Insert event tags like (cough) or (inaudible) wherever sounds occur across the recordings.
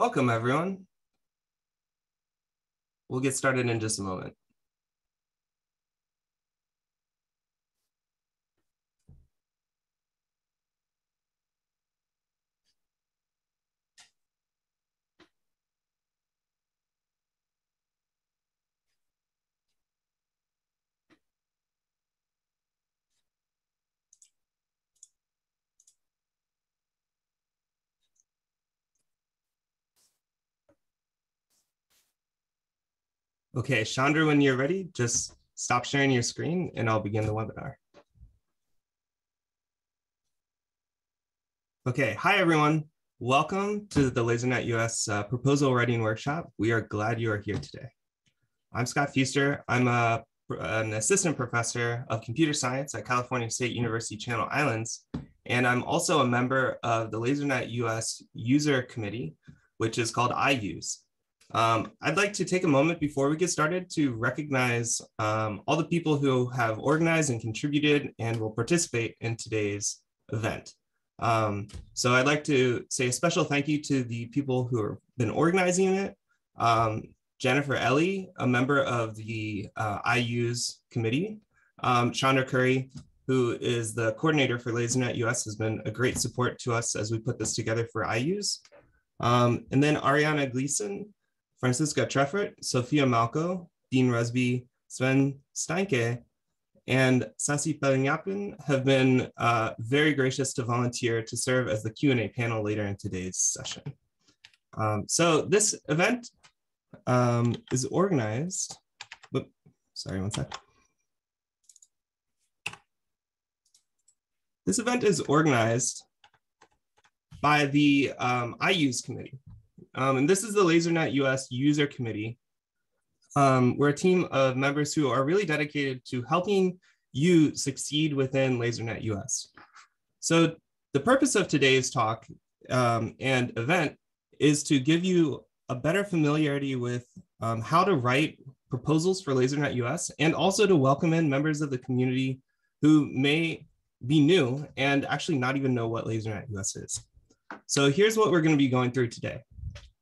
Welcome, everyone. We'll get started in just a moment. Okay, Chandra, when you're ready, just stop sharing your screen and I'll begin the webinar. Okay, hi everyone. Welcome to the LaserNet US uh, proposal writing workshop. We are glad you are here today. I'm Scott Feister. I'm a, an assistant professor of computer science at California State University Channel Islands, and I'm also a member of the LaserNet US user committee, which is called i-USE. Um, I'd like to take a moment before we get started to recognize um, all the people who have organized and contributed and will participate in today's event. Um, so I'd like to say a special thank you to the people who have been organizing it. Um, Jennifer Ellie, a member of the uh, i-USE committee. Um, Chandra Curry, who is the coordinator for LaserNet US, has been a great support to us as we put this together for i-USE. Um, and then Arianna Gleason, Franziska Treffert, Sophia Malko, Dean Rusby, Sven Steinke, and Sasi Palaniyappan have been uh, very gracious to volunteer to serve as the Q&A panel later in today's session. Um, so this event um, is organized, sorry, one sec. This event is organized by the um, committee. Um, and this is the LaserNet US user committee. Um, we're a team of members who are really dedicated to helping you succeed within LaserNet US. So the purpose of today's talk um, and event is to give you a better familiarity with um, how to write proposals for LaserNet US and also to welcome in members of the community who may be new and actually not even know what LaserNet US is. So here's what we're going to be going through today.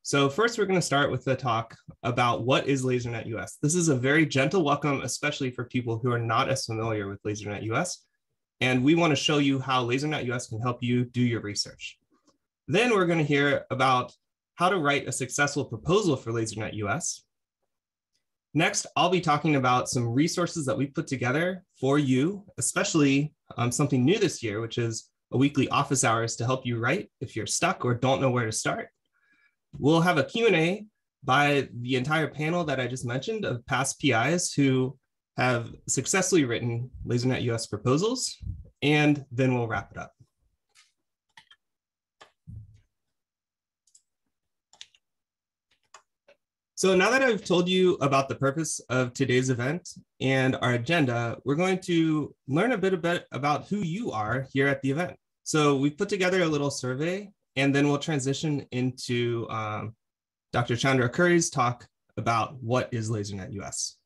So first, we're going to start with the talk about what is LaserNet US. This is a very gentle welcome, especially for people who are not as familiar with LaserNet US. And we want to show you how LaserNet US can help you do your research. Then we're going to hear about how to write a successful proposal for LaserNet US. Next, I'll be talking about some resources that we put together for you, especially um, something new this year, which is a weekly office hours to help you write if you're stuck or don't know where to start. We'll have a Q&A by the entire panel that I just mentioned of past PIs who have successfully written LaserNet US proposals, and then we'll wrap it up. So now that I've told you about the purpose of today's event and our agenda, we're going to learn a bit about who you are here at the event. So we've put together a little survey and then we'll transition into um, Dr. Chandra Curry's talk about what is LaserNet US.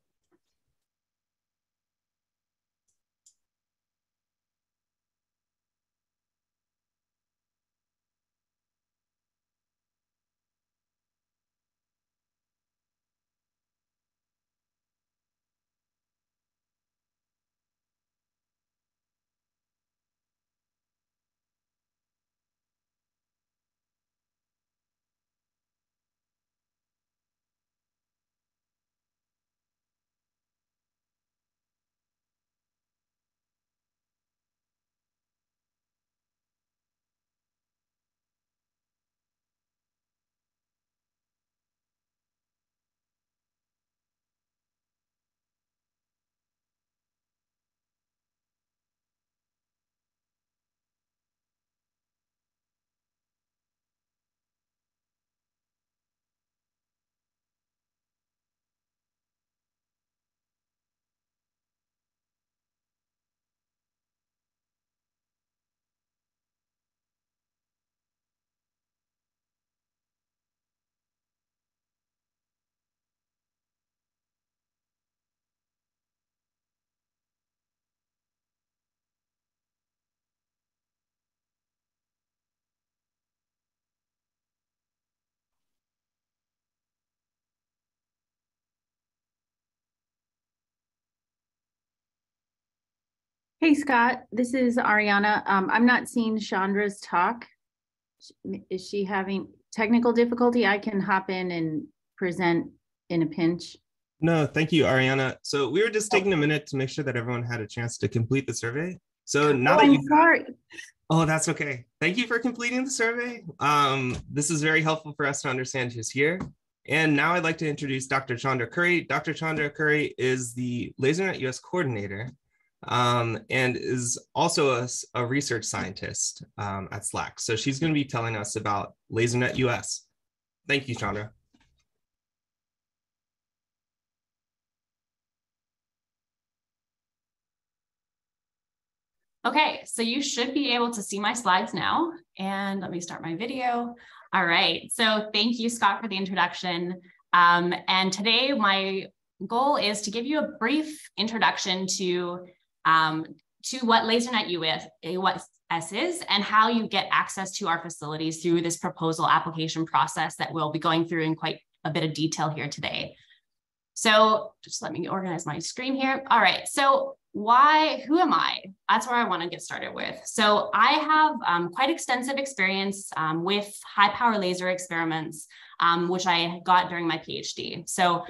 Hey, Scott, this is Arianna. Um, I'm not seeing Chandra's talk. Is she having technical difficulty? I can hop in and present in a pinch. No, thank you, Arianna. So we were just taking a minute to make sure that everyone had a chance to complete the survey. So now oh, that I'm you sorry. Oh, that's okay. Thank you for completing the survey. Um, this is very helpful for us to understand who's here. And now I'd like to introduce Dr. Chandra Curry. Dr. Chandra Curry is the LaserNet US coordinator um, and is also a, a research scientist um, at SLAC. So she's going to be telling us about LaserNet US. Thank you, Chandra. Okay, so you should be able to see my slides now. And let me start my video. All right, so thank you, Scott, for the introduction. Um, and today my goal is to give you a brief introduction to um, to what LaserNet US what S is and how you get access to our facilities through this proposal application process that we'll be going through in quite a bit of detail here today. So just let me organize my screen here. All right, so why, who am I? That's where I wanna get started with. So I have um, quite extensive experience um, with high power laser experiments, um, which I got during my PhD. So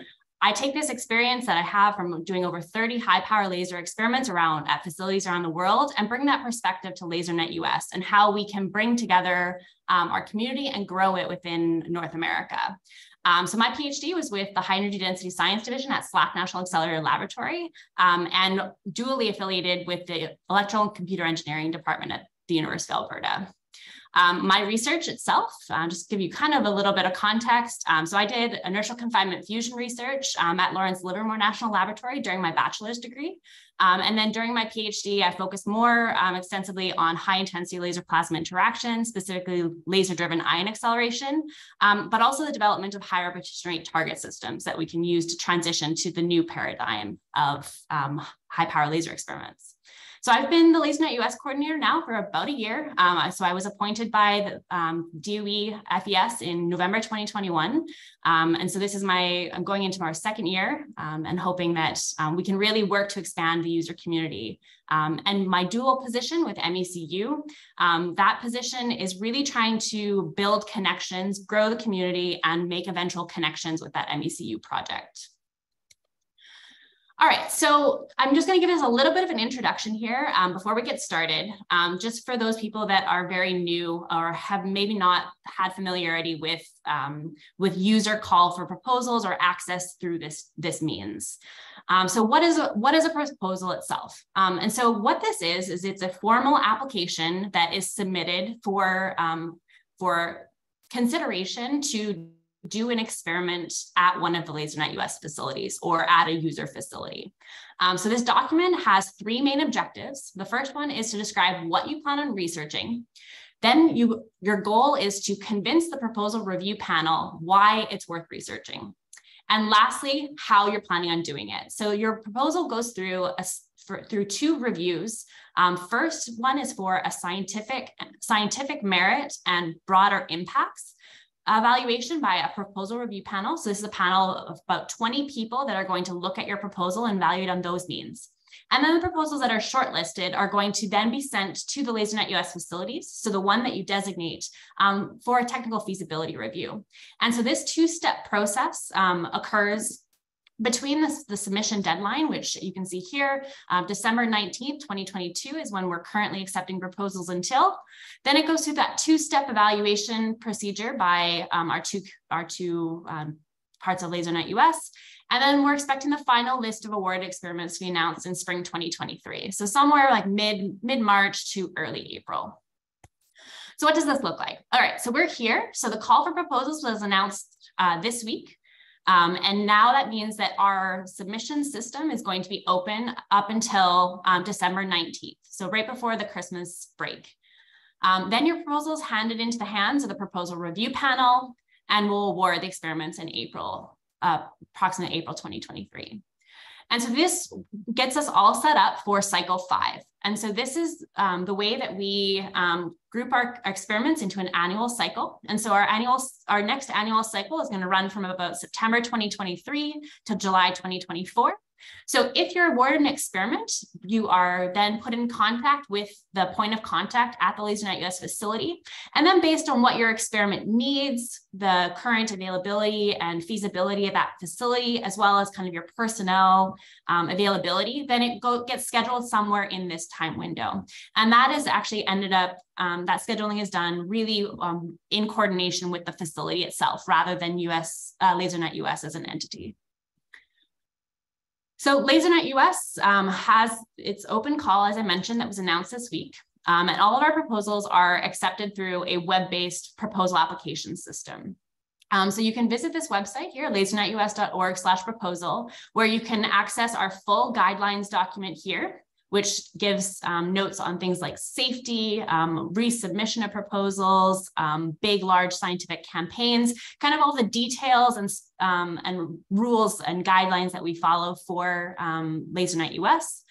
I take this experience that I have from doing over 30 high power laser experiments around at facilities around the world and bring that perspective to LaserNet US and how we can bring together um, our community and grow it within North America. Um, so my PhD was with the High Energy Density Science Division at SLAC National Accelerator Laboratory um, and dually affiliated with the Electrical and Computer Engineering Department at the University of Alberta. Um, my research itself, uh, just give you kind of a little bit of context. Um, so I did inertial confinement fusion research um, at Lawrence Livermore National Laboratory during my bachelor's degree. Um, and then during my PhD, I focused more um, extensively on high intensity laser plasma interaction, specifically laser driven ion acceleration, um, but also the development of high repetition rate target systems that we can use to transition to the new paradigm of high power laser experiments. So I've been the LaserNet US coordinator now for about a year. Um, so I was appointed by the um, DOE FES in November 2021. Um, and so this is my, I'm going into our second year um, and hoping that um, we can really work to expand the user community. Um, and my dual position with MEC-U, that position is really trying to build connections, grow the community, and make eventual connections with that MEC-U project. All right, so I'm just going to give us a little bit of an introduction here um, before we get started, um, just for those people that are very new or have maybe not had familiarity with, um, with user call for proposals or access through this, this means. Um, so what is, a, what is a proposal itself? Um, and so what this is, is it's a formal application that is submitted for, um, for consideration to do an experiment at one of the LaserNet US facilities or at a user facility. Um, so this document has three main objectives. The first one is to describe what you plan on researching. Then you, your goal is to convince the proposal review panel why it's worth researching. And lastly, how you're planning on doing it. So your proposal goes through a, for, through two reviews. Um, first one is for a scientific, scientific merit and broader impacts evaluation by a proposal review panel. So this is a panel of about 20 people that are going to look at your proposal and evaluate on those means. And then the proposals that are shortlisted are going to then be sent to the LaserNet US facilities. So the one that you designate um, for a technical feasibility review. And so this two-step process um, occurs between the, the, submission deadline, which you can see here, uh, December 19th, 2022 is when we're currently accepting proposals until. Then it goes through that two-step evaluation procedure by um, our two, our two um, parts of LaserNet US. And then we're expecting the final list of awarded experiments to be announced in spring 2023. So somewhere like mid, mid-March to early April. So what does this look like? All right, so we're here. So the call for proposals was announced uh, this week. Um, and now that means that our submission system is going to be open up until um, December 19th, so right before the Christmas break. Um, then your proposal is handed into the hands of the proposal review panel and we'll award the experiments in April, uh, approximately April 2023. And so this gets us all set up for cycle five. And so this is um, the way that we um, group our, experiments into an annual cycle. And so our annual, our next annual cycle is going to run from about September 2023 to July 2024. So if you're awarded an experiment, you are then put in contact with the point of contact at the LaserNet US facility. And then based on what your experiment needs, the current availability and feasibility of that facility, as well as kind of your personnel um, availability, then it go, gets scheduled somewhere in this time window. And that has actually ended up, um, that scheduling is done really um, in coordination with the facility itself rather than US, uh, LaserNet US as an entity. So LaserNet US um, has its open call, as I mentioned, that was announced this week. Um, and all of our proposals are accepted through a web-based proposal application system. Um, so you can visit this website here, lasernetus.org slash proposal, where you can access our full guidelines document here which gives um, notes on things like safety, um, resubmission of proposals, um, big, large scientific campaigns, kind of all the details and, um, and rules and guidelines that we follow for um, LaserNet US.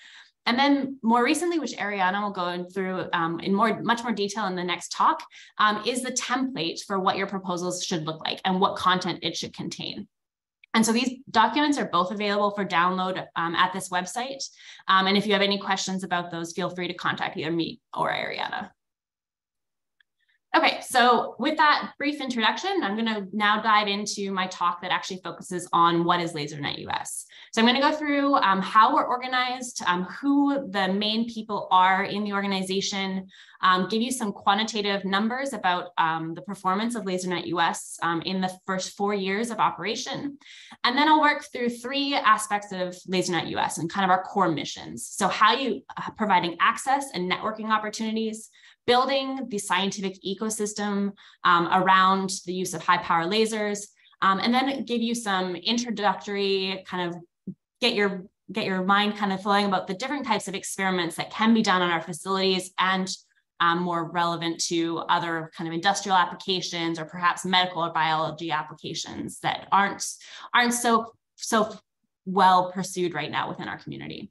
And then more recently, which Arianna will go through um, in more, much more detail in the next talk, is the template for what your proposals should look like and what content it should contain. And so these documents are both available for download um, at this website. Um, and if you have any questions about those, feel free to contact either me or Arianna. Okay, so with that brief introduction, I'm gonna now dive into my talk that actually focuses on what is LaserNet US. So I'm gonna go through um, how we're organized, um, who the main people are in the organization, um, give you some quantitative numbers about um, the performance of LaserNet US um, in the first four years of operation. And then I'll work through three aspects of LaserNet US and kind of our core missions. So how you uh, providing access and networking opportunities, building the scientific ecosystem um, around the use of high power lasers, um, and then give you some introductory kind of get your get your mind kind of flowing about the different types of experiments that can be done on our facilities and um, more relevant to other kind of industrial applications or perhaps medical or biology applications that aren't aren't so so well pursued right now within our community.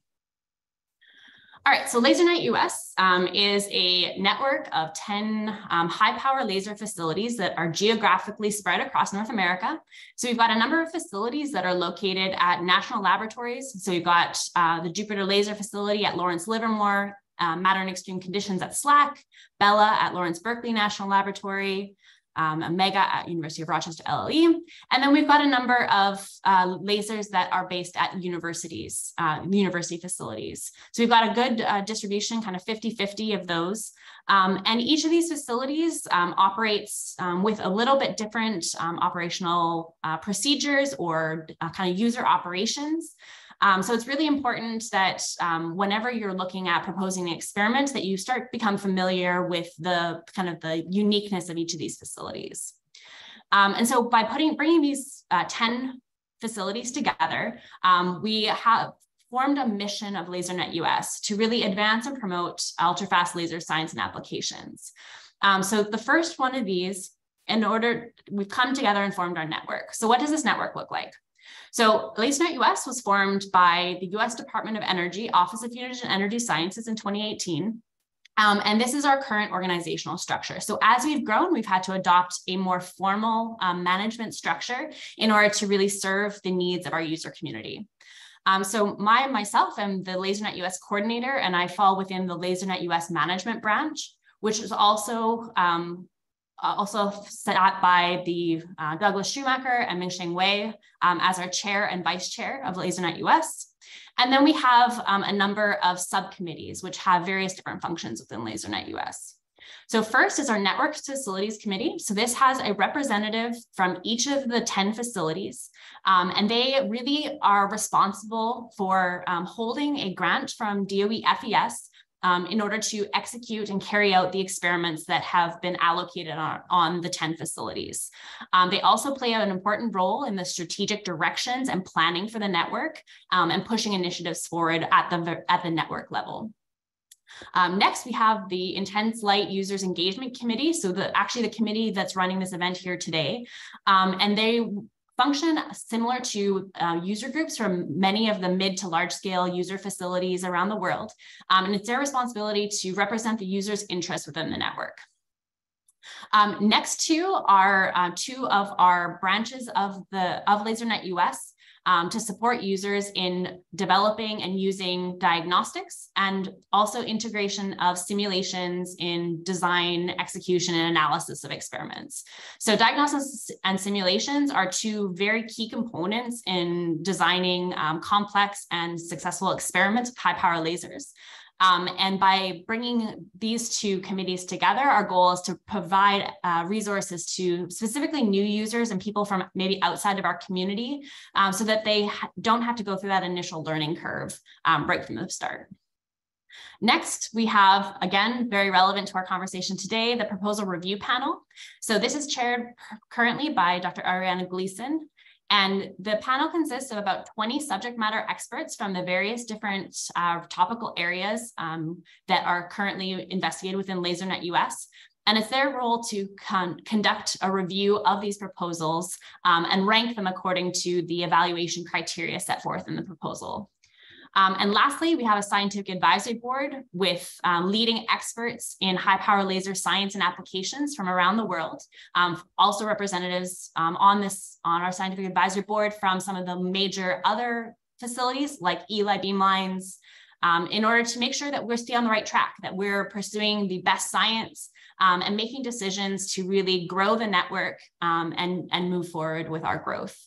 All right, so LaserNet US um, is a network of 10 um, high power laser facilities that are geographically spread across North America. So we've got a number of facilities that are located at national laboratories. So we've got uh, the Jupiter Laser Facility at Lawrence Livermore, uh, Matter and Extreme Conditions at SLAC, Bella at Lawrence Berkeley National Laboratory, um, mega at University of Rochester LLE. And then we've got a number of uh, lasers that are based at universities, uh, university facilities. So we've got a good uh, distribution, kind of 50-50 of those. Um, and each of these facilities um, operates um, with a little bit different um, operational uh, procedures or uh, kind of user operations. Um, so it's really important that um, whenever you're looking at proposing the experiment that you start become familiar with the kind of the uniqueness of each of these facilities. Um, and so by putting bringing these uh, 10 facilities together, um, we have formed a mission of LaserNet US to really advance and promote ultrafast laser science and applications. Um, so the first one of these, in order, we've come together and formed our network. So what does this network look like? So LaserNet US was formed by the US Department of Energy, Office of Fusion Energy Sciences in 2018. Um, and this is our current organizational structure. So as we've grown, we've had to adopt a more formal um, management structure in order to really serve the needs of our user community. Um, so my myself am the LaserNet US coordinator, and I fall within the LaserNet US management branch, which is also um, also sat by the uh, Douglas Schumacher and Mingsheng Wei um, as our chair and vice chair of LaserNet US. And then we have um, a number of subcommittees, which have various different functions within LaserNet US. So first is our Network Facilities Committee. So this has a representative from each of the 10 facilities, um, and they really are responsible for um, holding a grant from DOE FES um, in order to execute and carry out the experiments that have been allocated on, on the 10 facilities. Um, they also play an important role in the strategic directions and planning for the network um, and pushing initiatives forward at the, at the network level. Um, next, we have the Intense Light Users Engagement Committee. So the actually the committee that's running this event here today. Um, and they function similar to uh, user groups from many of the mid to large scale user facilities around the world. Um, and it's their responsibility to represent the user's interests within the network. Um, next two are uh, two of our branches of the of LaserNet US. Um, to support users in developing and using diagnostics and also integration of simulations in design, execution, and analysis of experiments. So diagnosis and simulations are two very key components in designing um, complex and successful experiments with high power lasers. Um, and by bringing these two committees together, our goal is to provide uh, resources to specifically new users and people from maybe outside of our community um, so that they don't have to go through that initial learning curve um, right from the start. Next, we have, again, very relevant to our conversation today, the proposal review panel. So this is chaired currently by Dr. Arianna Gleason, and the panel consists of about 20 subject matter experts from the various different uh, topical areas um, that are currently investigated within LaserNet US. And it's their role to con conduct a review of these proposals um, and rank them according to the evaluation criteria set forth in the proposal. Um, and lastly, we have a scientific advisory board with um, leading experts in high power laser science and applications from around the world. Um, also representatives um, on this on our scientific advisory board from some of the major other facilities like ELI Beamlines, um, in order to make sure that we're stay on the right track, that we're pursuing the best science um, and making decisions to really grow the network and, and move forward with our growth.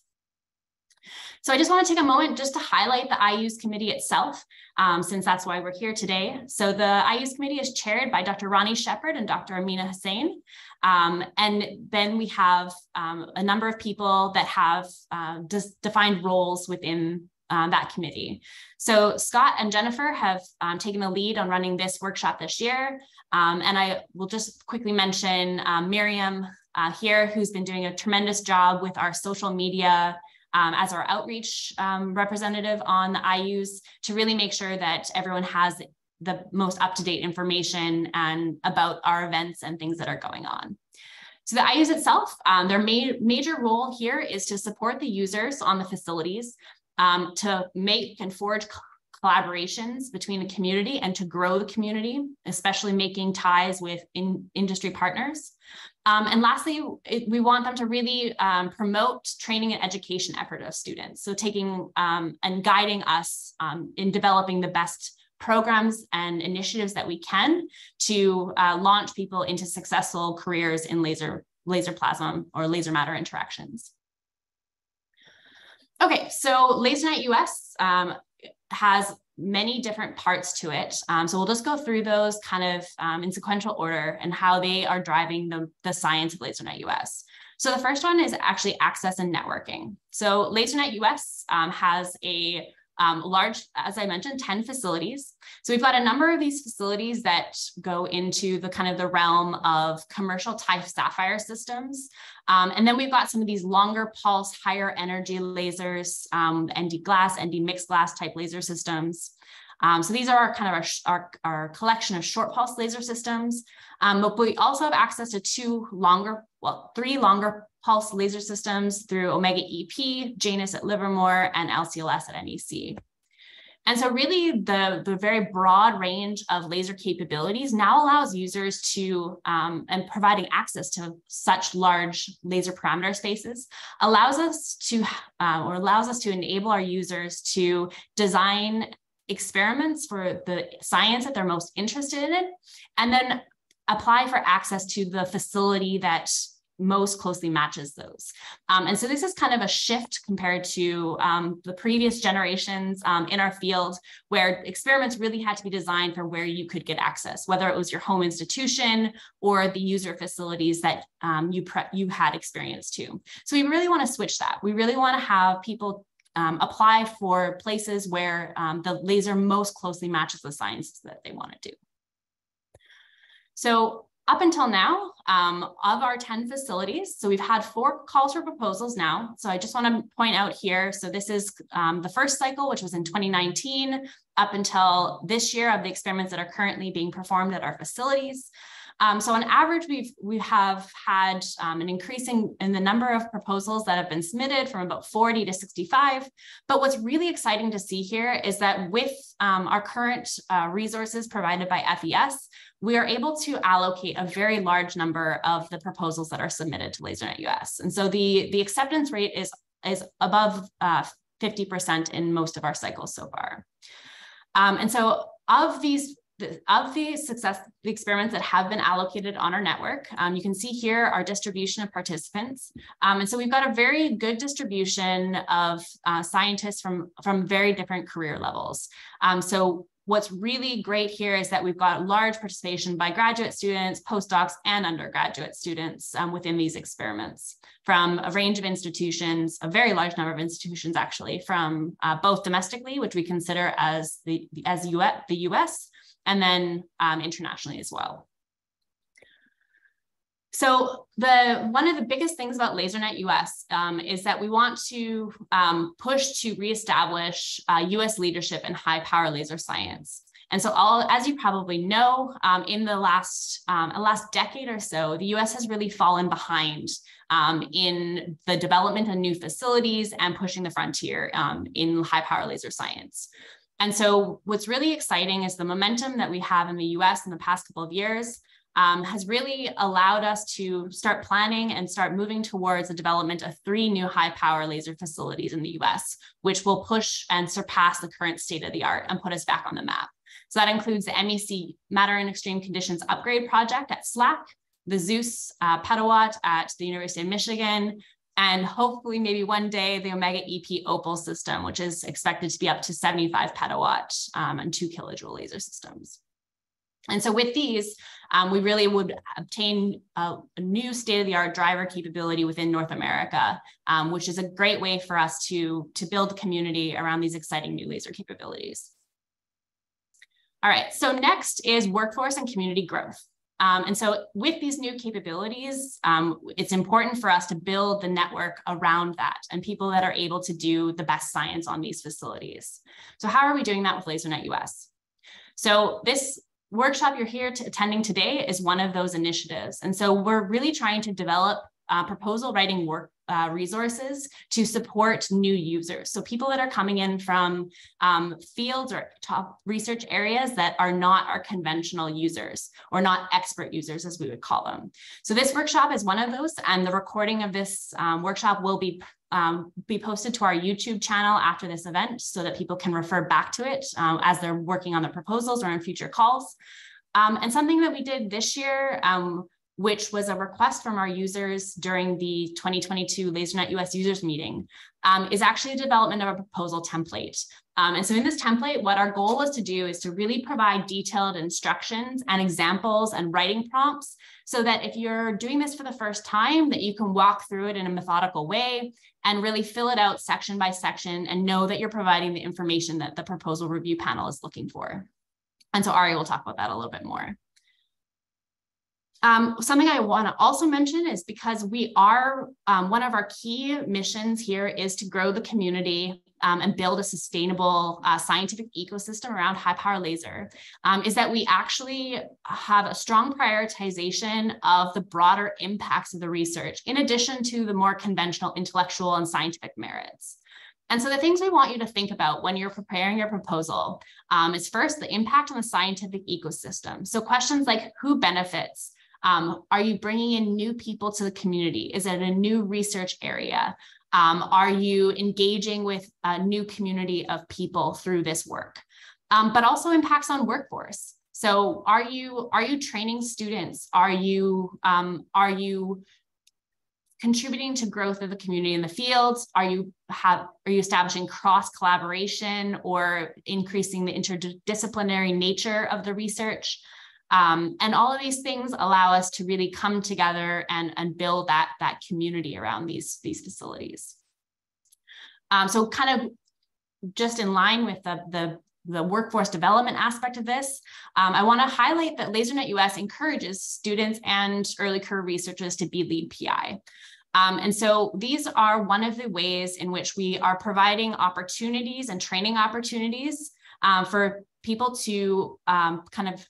So I just want to take a moment just to highlight the i-USE committee itself, um, since that's why we're here today. So the i-USE committee is chaired by Dr. Ronnie Shepherd and Dr. Amina Hussein. Um, and then we have um, a number of people that have uh, defined roles within um, that committee. So Scott and Jennifer have um, taken the lead on running this workshop this year. Um, and I will just quickly mention um, Miriam uh, here, who's been doing a tremendous job with our social media um, as our outreach um, representative on the i-USE to really make sure that everyone has the most up-to-date information and about our events and things that are going on. So the i-USE itself, um, their ma major role here is to support the users on the facilities, um, to make and forge collaborations between the community and to grow the community, especially making ties with in industry partners. Um, and lastly, it, we want them to really um, promote training and education effort of students. So taking um, and guiding us um, in developing the best programs and initiatives that we can to uh, launch people into successful careers in laser, laser plasma or laser matter interactions. Okay, so LaserNet US um, has many different parts to it. Um, so we'll just go through those kind of um, in sequential order and how they are driving the, the science of LaserNet US. So the first one is actually access and networking. So LaserNet US um, has a um, large, as I mentioned, 10 facilities. So we've got a number of these facilities that go into the kind of the realm of commercial type sapphire systems. Um, and then we've got some of these longer pulse, higher energy lasers, um, ND glass, ND mixed glass type laser systems. Um, so these are our kind of our, our, our, collection of short pulse laser systems, um, but we also have access to two longer, well, three longer pulse laser systems through Omega EP, Janus at Livermore, and LCLS at MEC. And so really the, the very broad range of laser capabilities now allows users to, um, and providing access to such large laser parameter spaces, allows us to, uh, or allows us to enable our users to design experiments for the science that they're most interested in, and then apply for access to the facility that most closely matches those. Um, and so this is kind of a shift compared to um, the previous generations um, in our field where experiments really had to be designed for where you could get access, whether it was your home institution or the user facilities that um, you, you had experience to. So we really want to switch that. We really want to have people um, apply for places where um, the laser most closely matches the science that they want to do. So up until now, um, of our 10 facilities, so we've had four calls for proposals now. So I just want to point out here, so this is um, the first cycle, which was in 2019, up until this year of the experiments that are currently being performed at our facilities. Um, so on average, we've we have had um, an increasing in the number of proposals that have been submitted from about 40 to 65. But what's really exciting to see here is that with um, our current uh, resources provided by FES, we are able to allocate a very large number of the proposals that are submitted to LaserNet US. And so the, the acceptance rate is, is above uh, 50% in most of our cycles so far. Um, and so of these of the success, the experiments that have been allocated on our network, um, you can see here our distribution of participants. Um, and so we've got a very good distribution of uh, scientists from, from very different career levels. Um, so what's really great here is that we've got large participation by graduate students, postdocs, and undergraduate students um, within these experiments from a range of institutions, a very large number of institutions actually, from uh, both domestically, which we consider as the as US, the US, and then um, internationally as well. So the one of the biggest things about LaserNet US um, is that we want to um, push to reestablish uh, US leadership in high power laser science. And so all, as you probably know, um, in the last, um, last decade or so, the US has really fallen behind um, in the development of new facilities and pushing the frontier um, in high power laser science. And so what's really exciting is the momentum that we have in the US in the past couple of years um, has really allowed us to start planning and start moving towards the development of three new high power laser facilities in the US, which will push and surpass the current state of the art and put us back on the map. So that includes the MEC Matter in Extreme Conditions Upgrade Project at SLAC, the Zeus uh, petawatt at the University of Michigan, and hopefully maybe one day the Omega EP Opal system, which is expected to be up to 75 petawatt um, and two kilojoule laser systems. And so with these, um, we really would obtain a, a new state-of-the-art driver capability within North America, um, which is a great way for us to, to build community around these exciting new laser capabilities. All right, so next is workforce and community growth. Um, and so with these new capabilities, um, it's important for us to build the network around that and people that are able to do the best science on these facilities. So how are we doing that with LaserNet US? So this workshop you're here to attending today is one of those initiatives. And so we're really trying to develop uh, proposal writing work uh, resources to support new users. So people that are coming in from um, fields or top research areas that are not our conventional users or not expert users as we would call them. So this workshop is one of those and the recording of this um, workshop will be um, be posted to our YouTube channel after this event so that people can refer back to it um, as they're working on the proposals or in future calls. Um, and something that we did this year, um, which was a request from our users during the 2022 LaserNet US users meeting, um, is actually a development of a proposal template. Um, and so in this template, what our goal was to do is to really provide detailed instructions and examples and writing prompts so that if you're doing this for the first time, that you can walk through it in a methodical way and really fill it out section by section and know that you're providing the information that the proposal review panel is looking for. And so Ari will talk about that a little bit more. Um, something I want to also mention is because we are, um, one of our key missions here is to grow the community um, and build a sustainable uh, scientific ecosystem around high power laser um, is that we actually have a strong prioritization of the broader impacts of the research in addition to the more conventional intellectual and scientific merits. And so the things we want you to think about when you're preparing your proposal um, is first the impact on the scientific ecosystem. So questions like who benefits, um, are you bringing in new people to the community? Is it a new research area? Um, are you engaging with a new community of people through this work? Um, but also impacts on workforce. So are you are you training students? Are you um, are you contributing to growth of the community in the fields? Are you have are you establishing cross collaboration or increasing the interdisciplinary nature of the research? Um, and all of these things allow us to really come together and, and build that, that community around these, these facilities. Um, so kind of just in line with the, the, the workforce development aspect of this, um, I want to highlight that LaserNet US encourages students and early career researchers to be lead PI. Um, and so these are one of the ways in which we are providing opportunities and training opportunities um, for people to um, kind of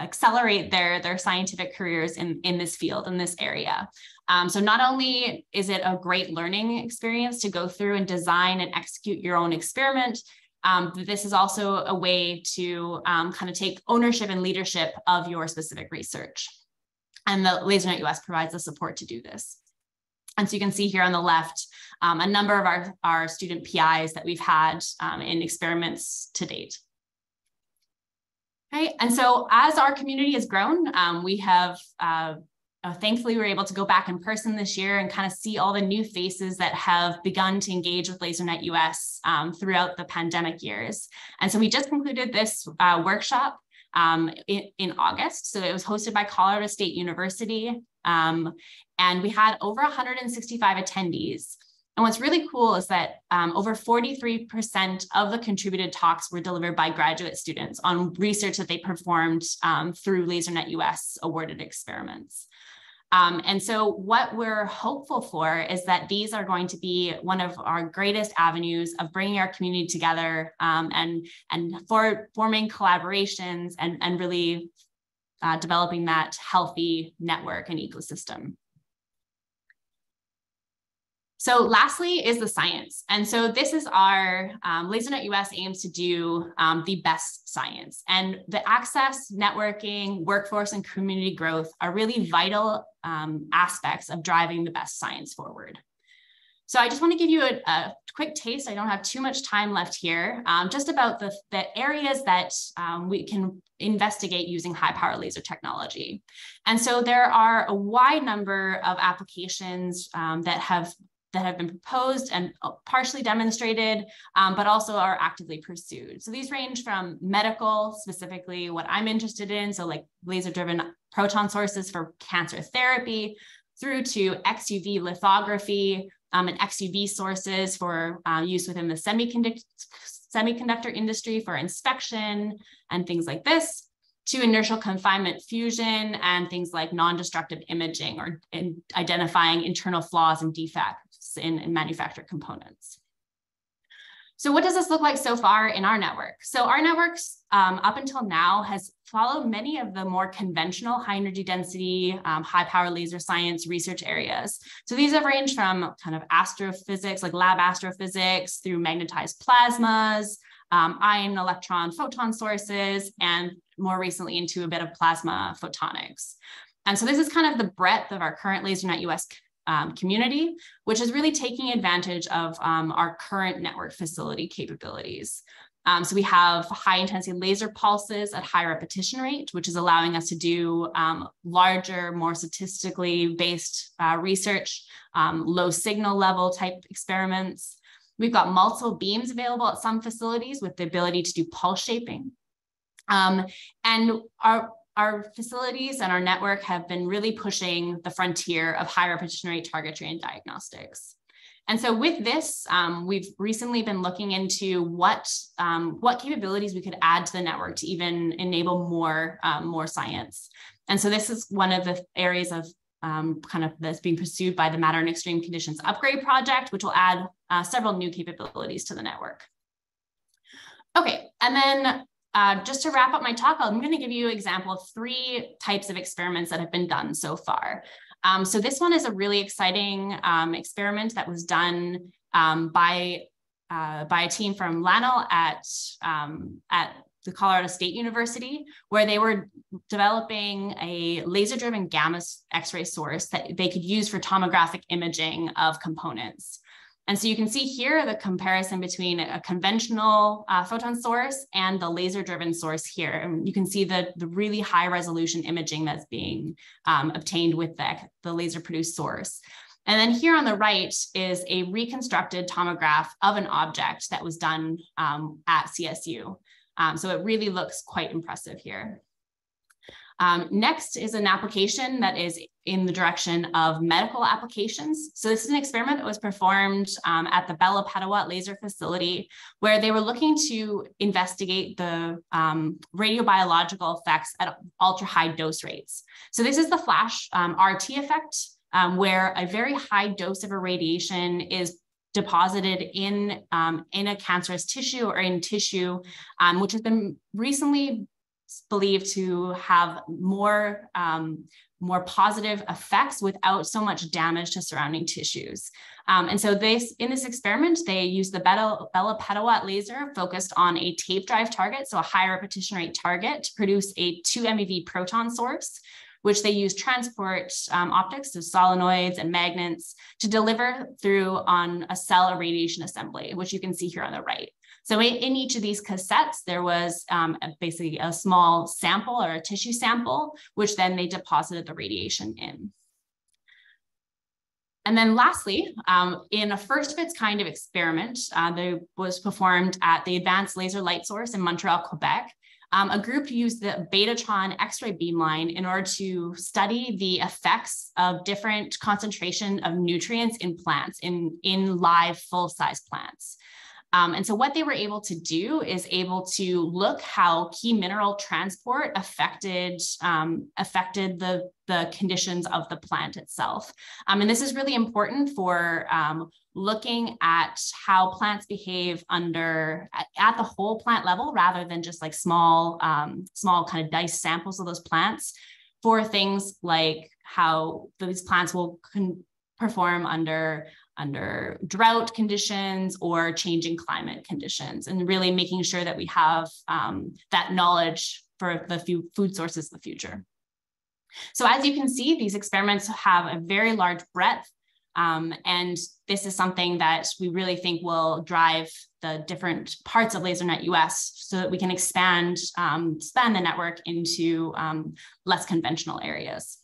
accelerate their their scientific careers in in this field in this area. Um, so not only is it a great learning experience to go through and design and execute your own experiment um, this is also a way to um, kind of take ownership and leadership of your specific research. And the lasernet us provides the support to do this. And so you can see here on the left, um, a number of our, our student PIs that we've had um, in experiments to date. Okay, and so as our community has grown, um, we have uh, uh, thankfully we were able to go back in person this year and kind of see all the new faces that have begun to engage with LaserNet US um, throughout the pandemic years. And so we just concluded this uh, workshop um, in, in, August. So it was hosted by Colorado State University. Um, and we had over 165 attendees. And what's really cool is that um, over 43% of the contributed talks were delivered by graduate students on research that they performed um, through LaserNet US awarded experiments. Um, and so what we're hopeful for is that these are going to be one of our greatest avenues of bringing our community together um, and, and for forming collaborations and, and really uh, developing that healthy network and ecosystem. So lastly is the science. And so this is our, um, LaserNet US aims to do um, the best science. And the access, networking, workforce, and community growth are really vital um, aspects of driving the best science forward. So I just want to give you a, a, quick taste. I don't have too much time left here, um, just about the, the areas that um, we can investigate using high power laser technology. And so there are a wide number of applications um, that have that have been proposed and uh, partially demonstrated, um, but also are actively pursued. So these range from medical, specifically what I'm interested in, so like laser driven proton sources for cancer therapy, through to XUV lithography um, and XUV sources for uh, use within the semiconductor, semiconductor industry for inspection and things like this to inertial confinement fusion and things like non-destructive imaging or in identifying internal flaws and defects in, in manufactured components. So what does this look like so far in our network? So our networks um, up until now has followed many of the more conventional high energy density, um, high power laser science research areas. So these have ranged from kind of astrophysics, like lab astrophysics through magnetized plasmas, um, ion electron photon sources, and more recently into a bit of plasma photonics. And so this is kind of the breadth of our current LaserNet US um, community, which is really taking advantage of um, our current network facility capabilities. Um, so we have high intensity laser pulses at high repetition rate, which is allowing us to do um, larger, more statistically based uh, research, um, low signal level type experiments. We've got multiple beams available at some facilities with the ability to do pulse shaping. Um, and our, our facilities and our network have been really pushing the frontier of high repetition rate targetry and diagnostics. And so with this, um, we've recently been looking into what, um, what capabilities we could add to the network to even enable more, um, more science. And so this is one of the areas of um, kind of that's being pursued by the Matter and Extreme Conditions Upgrade Project, which will add uh, several new capabilities to the network. Okay, and then uh, just to wrap up my talk, I'm going to give you an example of three types of experiments that have been done so far. Um, so this one is a really exciting um, experiment that was done um, by uh, by a team from LANL at um, at the Colorado State University, where they were developing a laser-driven gamma X-ray source that they could use for tomographic imaging of components. And so you can see here the comparison between a conventional uh, photon source and the laser driven source here. And you can see the, the really high resolution imaging that's being um, obtained with the, the laser produced source. And then here on the right is a reconstructed tomograph of an object that was done um, at CSU. Um, so it really looks quite impressive here. Um, next is an application that is in the direction of medical applications. So this is an experiment that was performed um, at the Bella Petawatt Laser Facility, where they were looking to investigate the um, radiobiological effects at ultra high dose rates. So this is the flash um, RT effect, um, where a very high dose of irradiation is deposited in, um, in a cancerous tissue or in tissue, um, which has been recently believed to have more um, more positive effects without so much damage to surrounding tissues. Um, and so this, in this experiment, they used the Bella, Bella petawatt laser focused on a tape drive target, so a high repetition rate target to produce a 2 MeV proton source which they use transport um, optics, so solenoids and magnets, to deliver through on a cell irradiation assembly, which you can see here on the right. So in, in each of these cassettes, there was um, a, basically a small sample or a tissue sample, which then they deposited the radiation in. And then lastly, um, in a first of its kind of experiment uh, that was performed at the Advanced Laser Light Source in Montreal, Quebec, um, a group used the Betatron X-ray beamline in order to study the effects of different concentration of nutrients in plants, in, in live full-size plants. Um, and so what they were able to do is able to look how key mineral transport affected um, affected the, the conditions of the plant itself. Um, and this is really important for um, looking at how plants behave under at, at, the whole plant level rather than just like small um, small kind of dice samples of those plants for things like how these plants will perform under under drought conditions or changing climate conditions and really making sure that we have um, that knowledge for the few food sources of the future. So as you can see, these experiments have a very large breadth um, and this is something that we really think will drive the different parts of LaserNet US so that we can expand, um, expand the network into um, less conventional areas.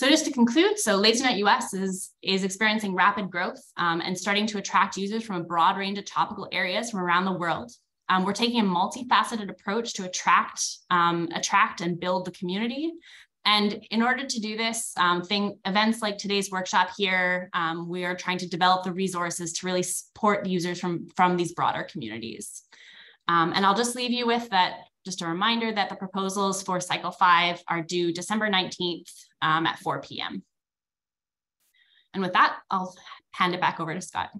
So just to conclude, so LaserNet US is, is experiencing rapid growth um, and starting to attract users from a broad range of topical areas from around the world. Um, we're taking a multifaceted approach to attract, um, attract and build the community. And in order to do this, um, thing, events like today's workshop here, um, we are trying to develop the resources to really support users from, from these broader communities. Um, and I'll just leave you with that just a reminder that the proposals for cycle five are due December 19th um, at 4 p.m. And with that, I'll hand it back over to Scott.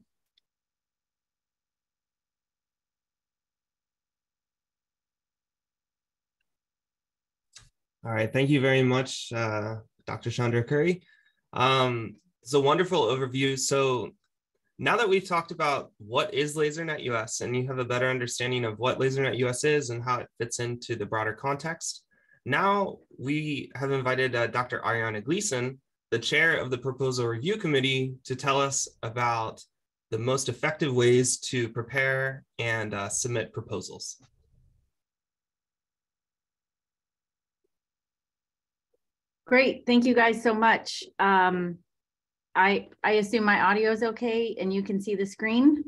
All right, thank you very much, uh, Dr. Chandra Curry. Um, it's a wonderful overview. So now that we've talked about what is LaserNet US and you have a better understanding of what LaserNet US is and how it fits into the broader context, now we have invited uh, Dr. Arianna Gleason, the chair of the Proposal Review Committee, to tell us about the most effective ways to prepare and uh, submit proposals. Great, thank you guys so much. Um, I, I assume my audio is okay and you can see the screen?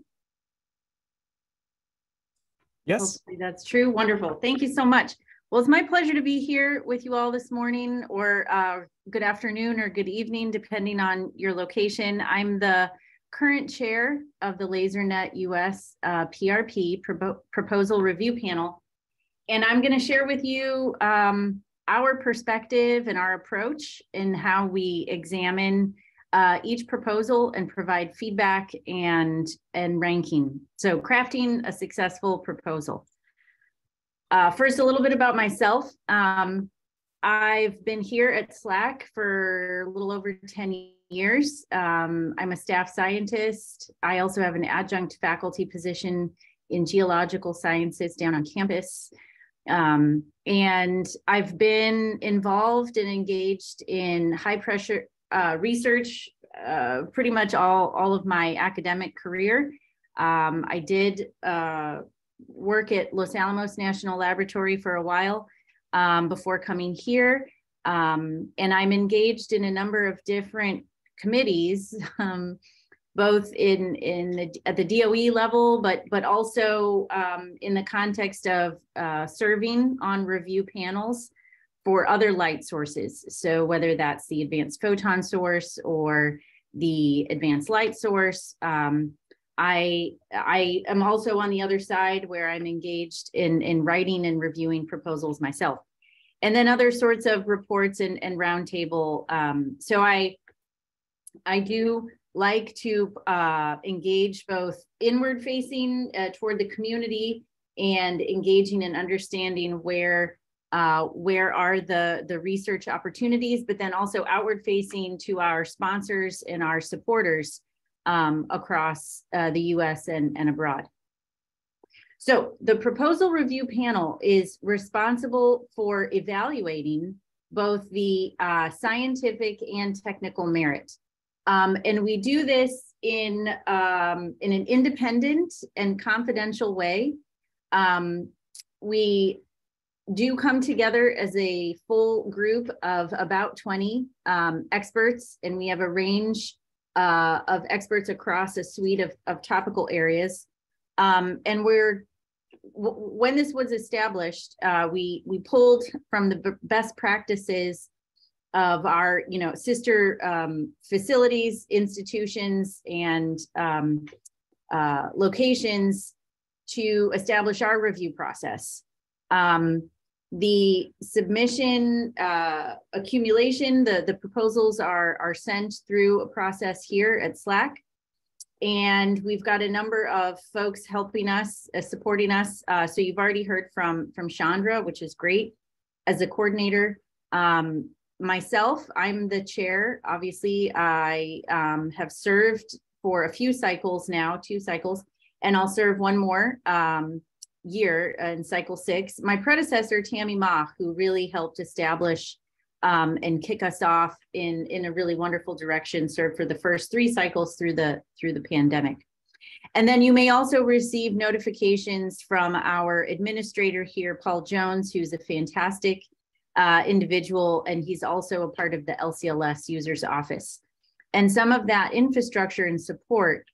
Yes. Hopefully that's true. Wonderful. Thank you so much. Well, it's my pleasure to be here with you all this morning or uh, good afternoon or good evening, depending on your location. I'm the current chair of the LaserNet US uh, PRP Pro Proposal Review Panel. And I'm going to share with you um, our perspective and our approach in how we examine uh, each proposal and provide feedback and, and ranking. So crafting a successful proposal. Uh, first, a little bit about myself. Um, I've been here at SLAC for a little over 10 years. Um, I'm a staff scientist. I also have an adjunct faculty position in geological sciences down on campus. Um, and I've been involved and engaged in high pressure uh, research uh, pretty much all, all of my academic career. Um, I did uh, work at Los Alamos National Laboratory for a while um, before coming here. Um, and I'm engaged in a number of different committees, (laughs) um, both in, in the, at the DOE level, but, but also um, in the context of uh, serving on review panels for other light sources. So whether that's the advanced photon source or the advanced light source, um, I I am also on the other side where I'm engaged in in writing and reviewing proposals myself, and then other sorts of reports and and roundtable. Um, so I I do like to uh, engage both inward facing uh, toward the community and engaging and understanding where uh, where are the, the research opportunities, but then also outward facing to our sponsors and our supporters um, across uh, the US and, and abroad. So the proposal review panel is responsible for evaluating both the uh, scientific and technical merit. Um, and we do this in, um, in an independent and confidential way. Um, we do come together as a full group of about 20 um, experts, and we have a range uh, of experts across a suite of, of topical areas. Um, and we're when this was established, uh, we we pulled from the best practices of our you know sister um, facilities, institutions, and um, uh, locations to establish our review process. Um, the submission uh, accumulation, the, the proposals are, are sent through a process here at SLAC. And we've got a number of folks helping us, uh, supporting us. Uh, so you've already heard from, from Chandra, which is great as a coordinator. Um, myself, I'm the chair. Obviously, I um, have served for a few cycles now, two cycles, and I'll serve one more um, year in cycle six. My predecessor, Tammy Ma, who really helped establish um, and kick us off in in a really wonderful direction served for the first three cycles through the through the pandemic and then you may also receive notifications from our administrator here paul jones who's a fantastic uh, individual and he's also a part of the lcls users office and some of that infrastructure and support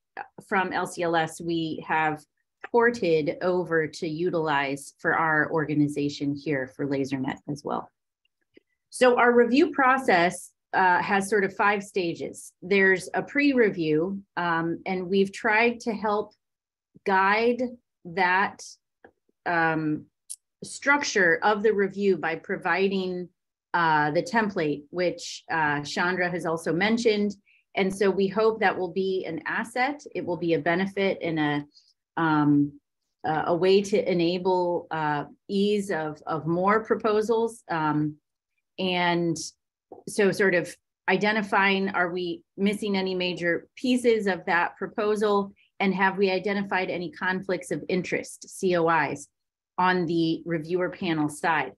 from lcls we have ported over to utilize for our organization here for lasernet as well so our review process uh, has sort of five stages. There's a pre-review, um, and we've tried to help guide that um, structure of the review by providing uh, the template, which uh, Chandra has also mentioned. And so we hope that will be an asset. It will be a benefit and a um, uh, a way to enable uh, ease of, of more proposals. Um, and so sort of identifying, are we missing any major pieces of that proposal? And have we identified any conflicts of interest, COIs, on the reviewer panel side?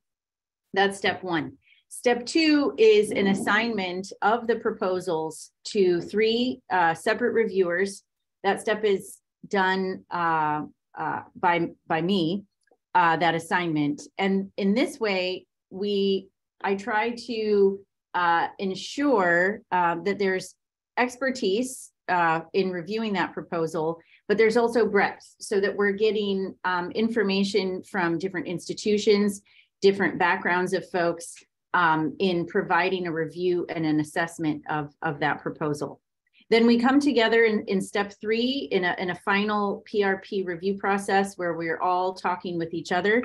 That's step one. Step two is an assignment of the proposals to three uh, separate reviewers. That step is done uh, uh, by, by me, uh, that assignment. And in this way, we I try to uh, ensure uh, that there's expertise uh, in reviewing that proposal, but there's also breadth so that we're getting um, information from different institutions, different backgrounds of folks um, in providing a review and an assessment of, of that proposal. Then we come together in, in step three in a, in a final PRP review process where we're all talking with each other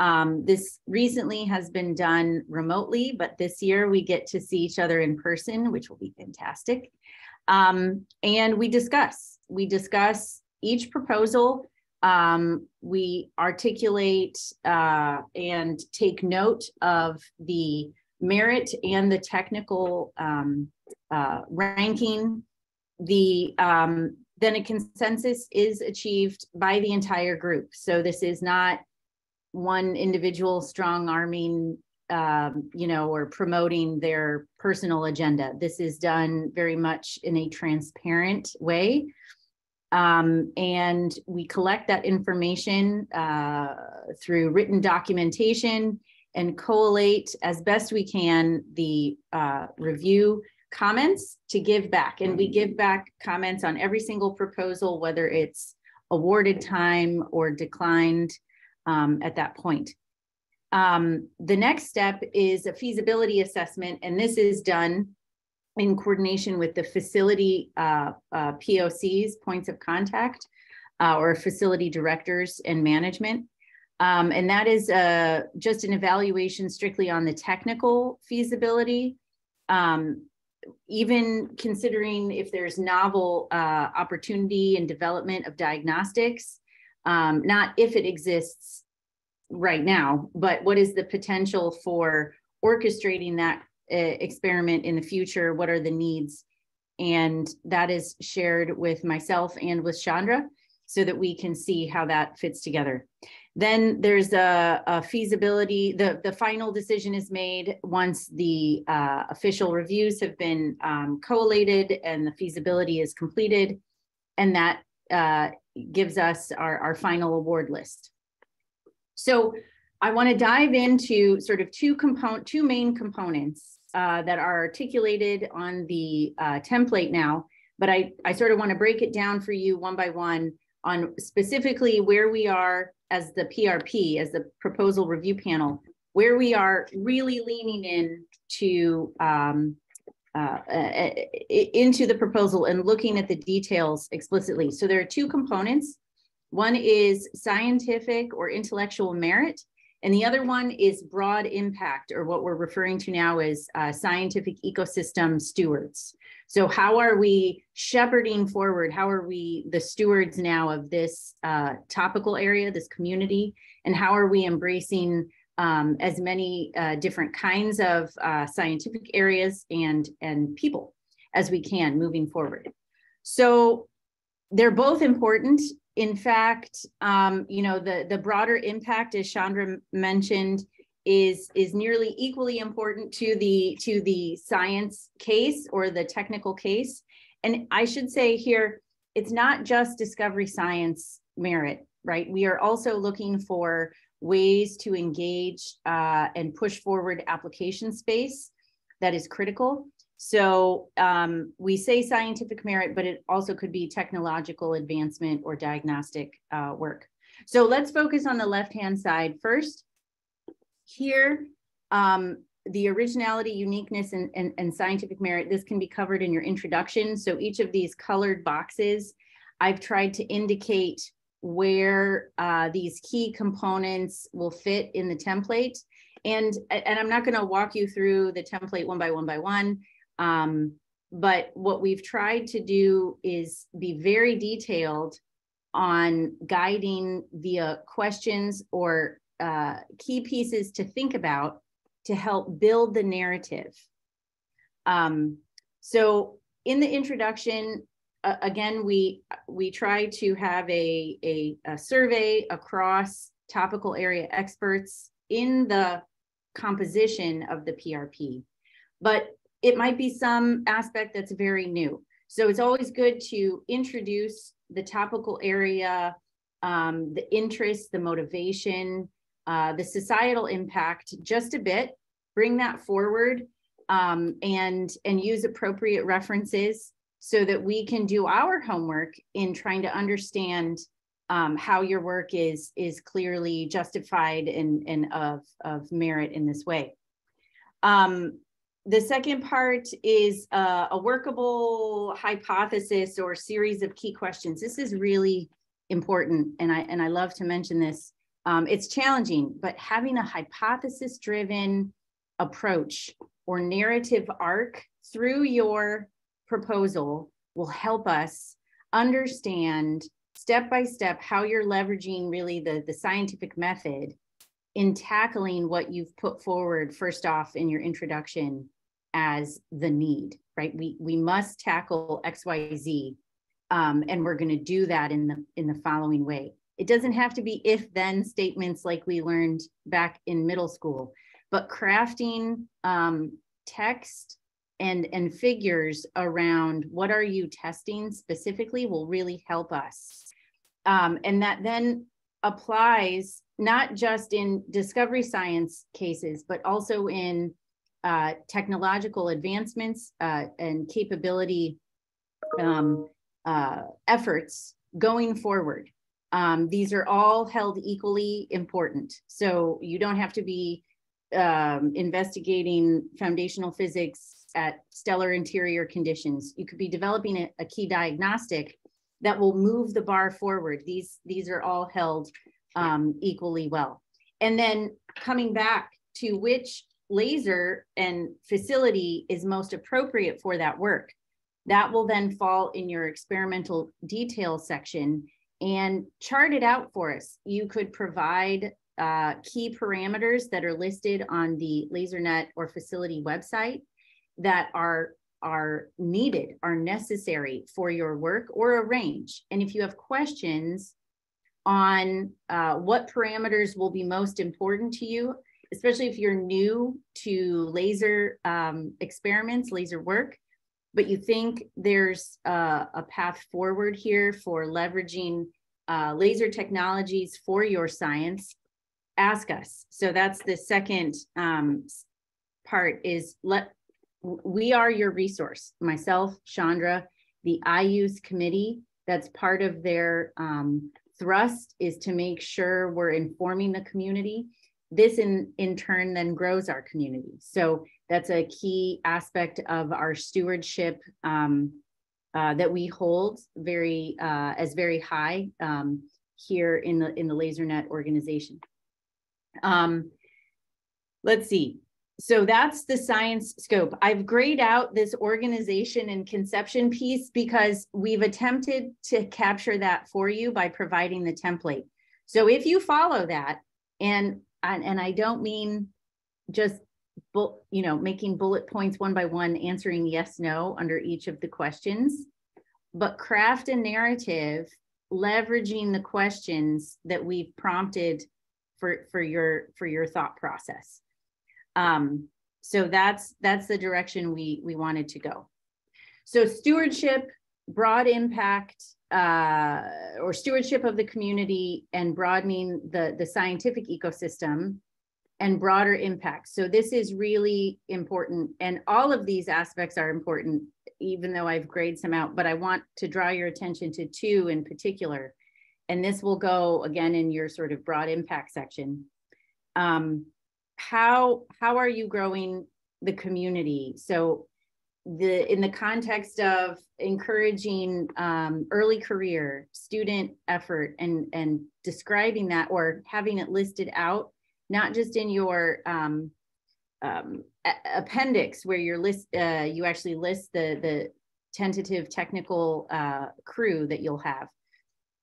um, this recently has been done remotely, but this year we get to see each other in person, which will be fantastic. Um, and we discuss, we discuss each proposal. Um, we articulate uh, and take note of the merit and the technical um, uh, ranking. The um, then a consensus is achieved by the entire group. So this is not one individual strong arming um, you know, or promoting their personal agenda. This is done very much in a transparent way. Um, and we collect that information uh, through written documentation and collate as best we can the uh, review comments to give back. And we give back comments on every single proposal, whether it's awarded time or declined um, at that point. Um, the next step is a feasibility assessment, and this is done in coordination with the facility uh, uh, POCs, points of contact, uh, or facility directors and management. Um, and that is uh, just an evaluation strictly on the technical feasibility. Um, even considering if there's novel uh, opportunity and development of diagnostics, um, not if it exists right now, but what is the potential for orchestrating that uh, experiment in the future? What are the needs? And that is shared with myself and with Chandra. so that we can see how that fits together. Then there's a, a feasibility, the, the final decision is made once the uh, official reviews have been um, collated and the feasibility is completed. And that uh, gives us our, our final award list. So I want to dive into sort of two component, two main components uh, that are articulated on the uh, template now, but I, I sort of want to break it down for you one by one on specifically where we are as the PRP, as the proposal review panel, where we are really leaning in to um, uh, uh, into the proposal and looking at the details explicitly. So there are two components. One is scientific or intellectual merit, and the other one is broad impact, or what we're referring to now as uh, scientific ecosystem stewards. So how are we shepherding forward? How are we the stewards now of this uh, topical area, this community? And how are we embracing um, as many uh, different kinds of uh, scientific areas and, and people as we can moving forward? So they're both important. In fact, um, you know, the, the broader impact, as Chandra mentioned, is is nearly equally important to the to the science case or the technical case. And i should say here it's not just discovery science merit right? We are also looking for ways to engage uh, and push forward application space that is critical so um, we say scientific merit but it also could be technological advancement or diagnostic uh, work so let's focus on the left hand side first here, um, the originality, uniqueness, and, and, and scientific merit, this can be covered in your introduction. So each of these colored boxes, I've tried to indicate where uh, these key components will fit in the template. And, and I'm not gonna walk you through the template one by one by one, um, but what we've tried to do is be very detailed on guiding via questions or uh, key pieces to think about to help build the narrative. Um, so in the introduction, uh, again, we we try to have a, a, a survey across topical area experts in the composition of the PRP, but it might be some aspect that's very new. So it's always good to introduce the topical area, um, the interest, the motivation, uh, the societal impact just a bit, bring that forward um, and, and use appropriate references so that we can do our homework in trying to understand um, how your work is, is clearly justified and, and of, of merit in this way. Um, the second part is uh, a workable hypothesis or series of key questions. This is really important, and I and I love to mention this um, it's challenging, but having a hypothesis driven approach or narrative arc through your proposal will help us understand step by step how you're leveraging really the, the scientific method in tackling what you've put forward first off in your introduction as the need, right? We, we must tackle XYZ um, and we're going to do that in the in the following way. It doesn't have to be if then statements like we learned back in middle school, but crafting um, text and, and figures around what are you testing specifically will really help us. Um, and that then applies not just in discovery science cases, but also in uh, technological advancements uh, and capability um, uh, efforts going forward. Um, these are all held equally important. So you don't have to be um, investigating foundational physics at stellar interior conditions. You could be developing a, a, key diagnostic that will move the bar forward. These, these are all held um, equally well. And then coming back to which laser and facility is most appropriate for that work. That will then fall in your experimental detail section and chart it out for us. You could provide uh, key parameters that are listed on the LaserNet or facility website that are are needed, are necessary for your work or a range. And if you have questions on uh, what parameters will be most important to you, especially if you're new to laser um, experiments, laser work, but you think there's a, a path forward here for leveraging uh, laser technologies for your science, ask us. So that's the second um, part is let we are your resource. Myself, Chandra, the i-USE committee, that's part of their um, thrust is to make sure we're informing the community. This in, in turn then grows our community. So that's a key aspect of our stewardship um, uh, that we hold very uh, as very high um, here in the in the LaserNet organization. Um, let's see so that's the science scope. I've grayed out this organization and conception piece because we've attempted to capture that for you by providing the template. So if you follow that, and and, and I don't mean just you know making bullet points one by one, answering yes no under each of the questions, but craft a narrative leveraging the questions that we've prompted for for your for your thought process. Um, so that's that's the direction we we wanted to go. So stewardship, broad impact, uh, or stewardship of the community, and broadening the the scientific ecosystem, and broader impact. So this is really important, and all of these aspects are important. Even though I've grayed some out, but I want to draw your attention to two in particular, and this will go again in your sort of broad impact section. Um, how how are you growing the community? So the in the context of encouraging um, early career student effort and and describing that or having it listed out not just in your um, um, appendix where you're list uh, you actually list the the tentative technical uh, crew that you'll have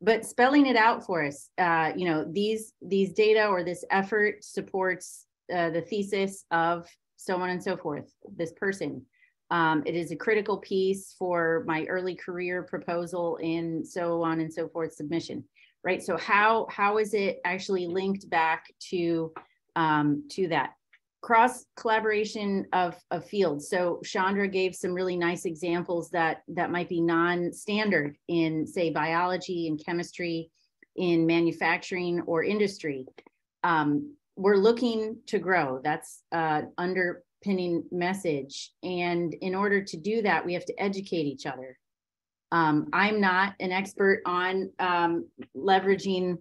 but spelling it out for us uh, you know these these data or this effort supports uh, the thesis of so on and so forth, this person. Um, it is a critical piece for my early career proposal in so on and so forth submission, right? So how how is it actually linked back to um, to that cross collaboration of, of fields? So Chandra gave some really nice examples that that might be non-standard in say biology and chemistry, in manufacturing or industry. Um, we're looking to grow. That's uh, underpinning message. And in order to do that, we have to educate each other. Um, I'm not an expert on um, leveraging,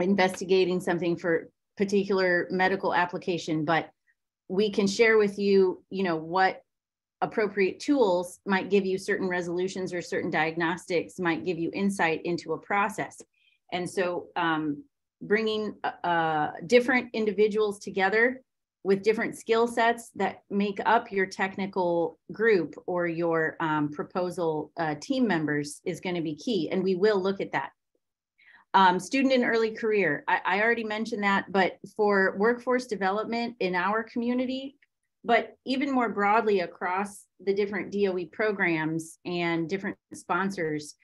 investigating something for particular medical application, but we can share with you, you know, what appropriate tools might give you certain resolutions or certain diagnostics might give you insight into a process. And so um, bringing uh, different individuals together with different skill sets that make up your technical group or your um, proposal uh, team members is going to be key. And we will look at that. Um, student and early career, I, I already mentioned that, but for workforce development in our community, but even more broadly across the different DOE programs and different sponsors,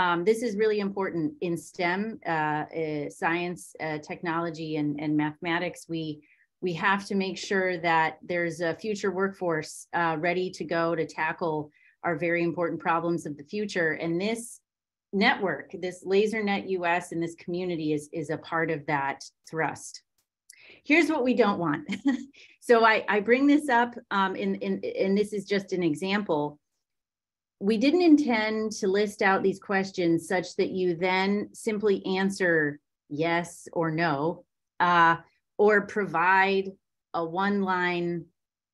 um, this is really important in STEM, uh, uh, science, uh, technology, and, and mathematics. We we have to make sure that there's a future workforce uh, ready to go to tackle our very important problems of the future. And this network, this LaserNet US and this community is, is a part of that thrust. Here's what we don't want. (laughs) so I, I bring this up um, in, in, and this is just an example we didn't intend to list out these questions such that you then simply answer yes or no, uh, or provide a one line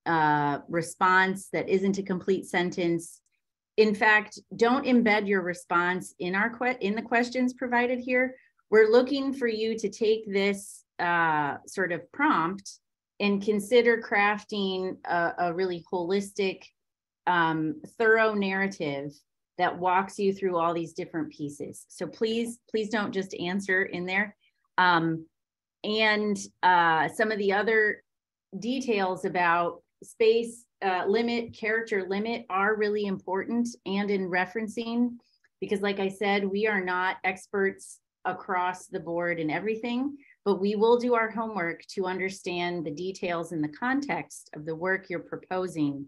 uh, response that isn't a complete sentence. In fact, don't embed your response in our que- in the questions provided here. We're looking for you to take this uh, sort of prompt and consider crafting a, a really holistic um, thorough narrative that walks you through all these different pieces. So please, please don't just answer in there. Um, and uh, some of the other details about space uh, limit, character limit are really important and in referencing, because like I said, we are not experts across the board in everything, but we will do our homework to understand the details and the context of the work you're proposing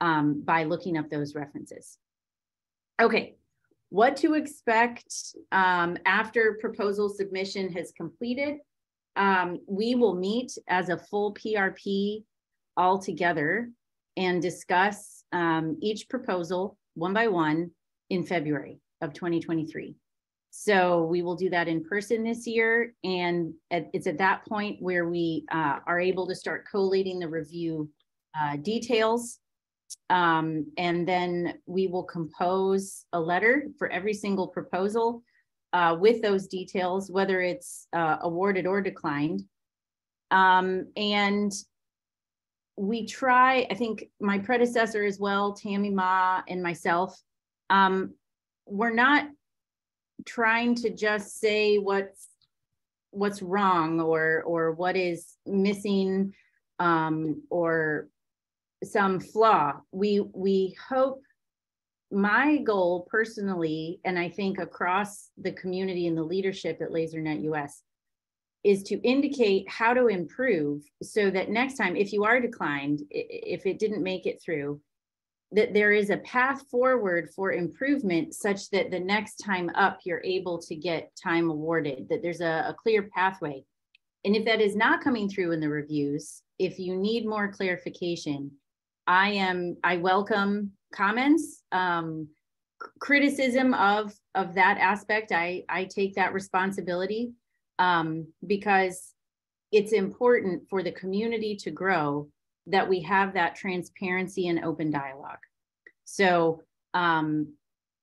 um, by looking up those references. Okay, what to expect um, after proposal submission has completed. Um, we will meet as a full PRP all together and discuss um, each proposal one by one in February of 2023. So we will do that in person this year. And at, it's at that point where we uh, are able to start collating the review uh, details. Um, and then we will compose a letter for every single proposal uh, with those details, whether it's uh, awarded or declined. Um, and we try, I think my predecessor as well, Tammy Ma and myself, um, we're not trying to just say what's what's wrong or or what is missing um, or some flaw. We we hope my goal personally, and I think across the community and the leadership at LaserNet US, is to indicate how to improve so that next time, if you are declined, if it didn't make it through, that there is a path forward for improvement such that the next time up, you're able to get time awarded, that there's a, a clear pathway. And if that is not coming through in the reviews, if you need more clarification, I am, I welcome comments, um, criticism of, of that aspect. I, I take that responsibility um, because it's important for the community to grow that we have that transparency and open dialogue. So um,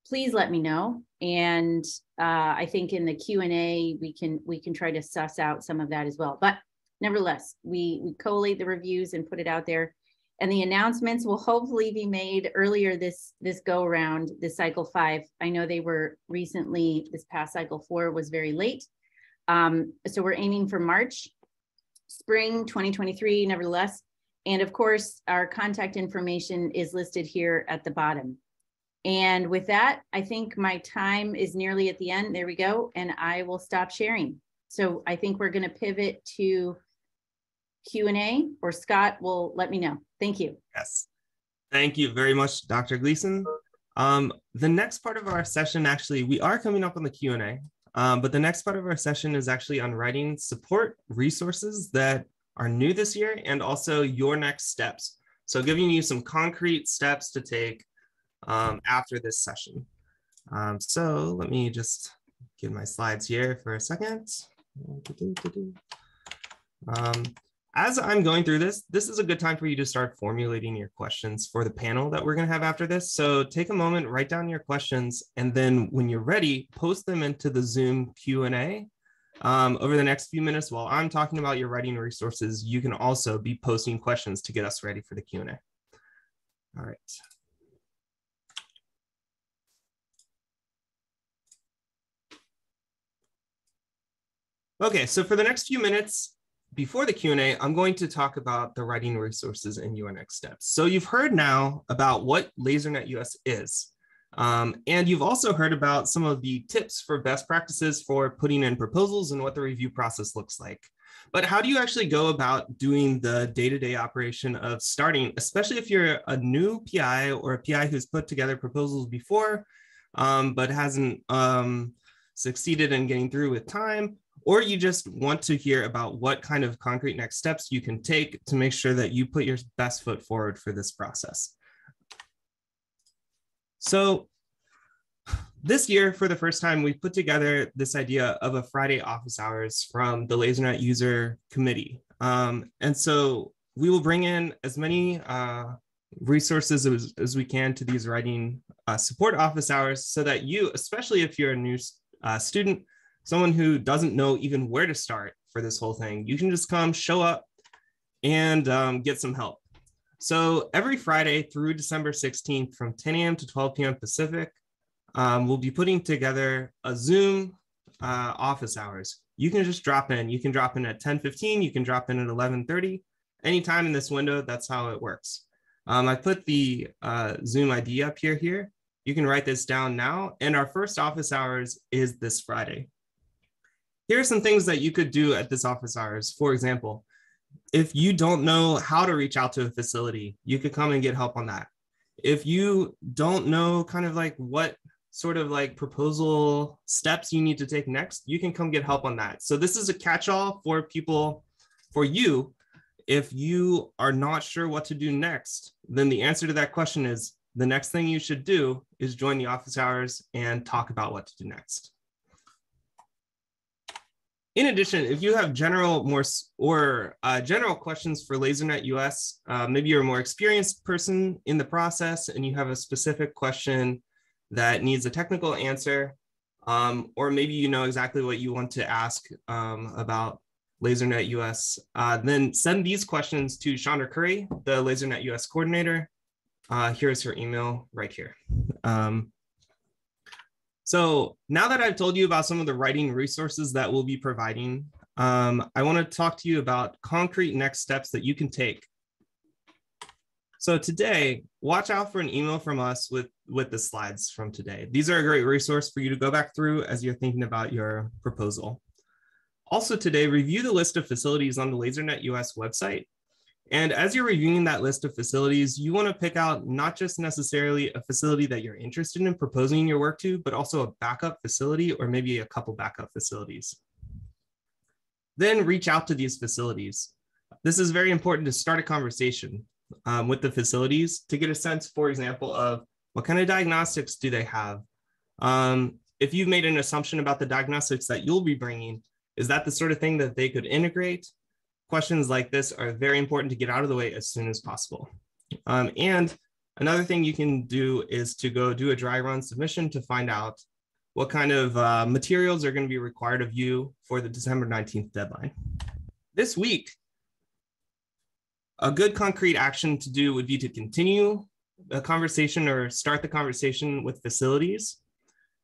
please let me know. And uh, I think in the Q and A we can we can try to suss out some of that as well. But nevertheless, we we collate the reviews and put it out there. And the announcements will hopefully be made earlier this this go around, this cycle five. I know they were recently this past cycle four was very late. Um, so we're aiming for March, spring 2023, nevertheless. And of course, our contact information is listed here at the bottom. And with that, I think my time is nearly at the end. There we go. And I will stop sharing. So I think we're going to pivot to Q&A or Scott will let me know. Thank you. Yes. Thank you very much, Dr. Gleason. Um, the next part of our session, actually, we are coming up on the Q&A. Um, but the next part of our session is actually on writing support resources that are new this year and also your next steps. So giving you some concrete steps to take um, after this session. Um, so let me just get my slides here for a second. Um, as I'm going through this, this is a good time for you to start formulating your questions for the panel that we're going to have after this. So take a moment, write down your questions, and then when you're ready, post them into the Zoom Q&A. Um, over the next few minutes while I'm talking about your writing resources, you can also be posting questions to get us ready for the Q&A. All right. Okay, so for the next few minutes, before the Q&A, I'm going to talk about the writing resources and your next steps. So you've heard now about what LaserNet US is. Um, and you've also heard about some of the tips for best practices for putting in proposals and what the review process looks like. But how do you actually go about doing the day-to-day -day operation of starting, especially if you're a new PI or a PI who's put together proposals before, um, but hasn't um, succeeded in getting through with time, or you just want to hear about what kind of concrete next steps you can take to make sure that you put your best foot forward for this process. So this year, for the first time, we've put together this idea of a Friday office hours from the LaserNet user committee. Um, and so we will bring in as many uh, resources as, as, we can to these writing uh, support office hours so that you, especially if you're a new uh, student, someone who doesn't know even where to start for this whole thing, you can just come, show up, and um, get some help. So every Friday through December 16th from 10 a.m. to 12 p.m. Pacific, um, we'll be putting together a Zoom uh, office hours. You can just drop in. You can drop in at 10:15. You can drop in at 11:30. anytime in this window, that's how it works. Um, I put the uh, Zoom ID up here, here. You can write this down now. And our first office hours is this Friday. Here are some things that you could do at this office hours. For example, if you don't know how to reach out to a facility, you could come and get help on that. If you don't know kind of like what sort of like proposal steps you need to take next, you can come get help on that. So this is a catch-all for people, for you. If you are not sure what to do next, then the answer to that question is the next thing you should do is join the office hours and talk about what to do next. In addition, if you have general more or uh, general questions for LaserNet US, uh, maybe you're a more experienced person in the process and you have a specific question that needs a technical answer, um, or maybe you know exactly what you want to ask um, about LaserNet US, uh, then send these questions to Chandra Curry, the LaserNet US coordinator. Uh, here's her email right here. Um, so now that I've told you about some of the writing resources that we'll be providing, um, I want to talk to you about concrete next steps that you can take. So today, watch out for an email from us with, with the slides from today. These are a great resource for you to go back through as you're thinking about your proposal. Also today, review the list of facilities on the LaserNet US website and as you're reviewing that list of facilities, you want to pick out not just necessarily a facility that you're interested in proposing your work to, but also a backup facility or maybe a couple backup facilities. Then reach out to these facilities. This is very important to start a conversation um, with the facilities to get a sense, for example, of what kind of diagnostics do they have? Um, if you've made an assumption about the diagnostics that you'll be bringing, is that the sort of thing that they could integrate? Questions like this are very important to get out of the way as soon as possible. Um, and another thing you can do is to go do a dry run submission to find out what kind of uh, materials are going to be required of you for the December 19th deadline. This week, a good concrete action to do would be to continue a conversation or start the conversation with facilities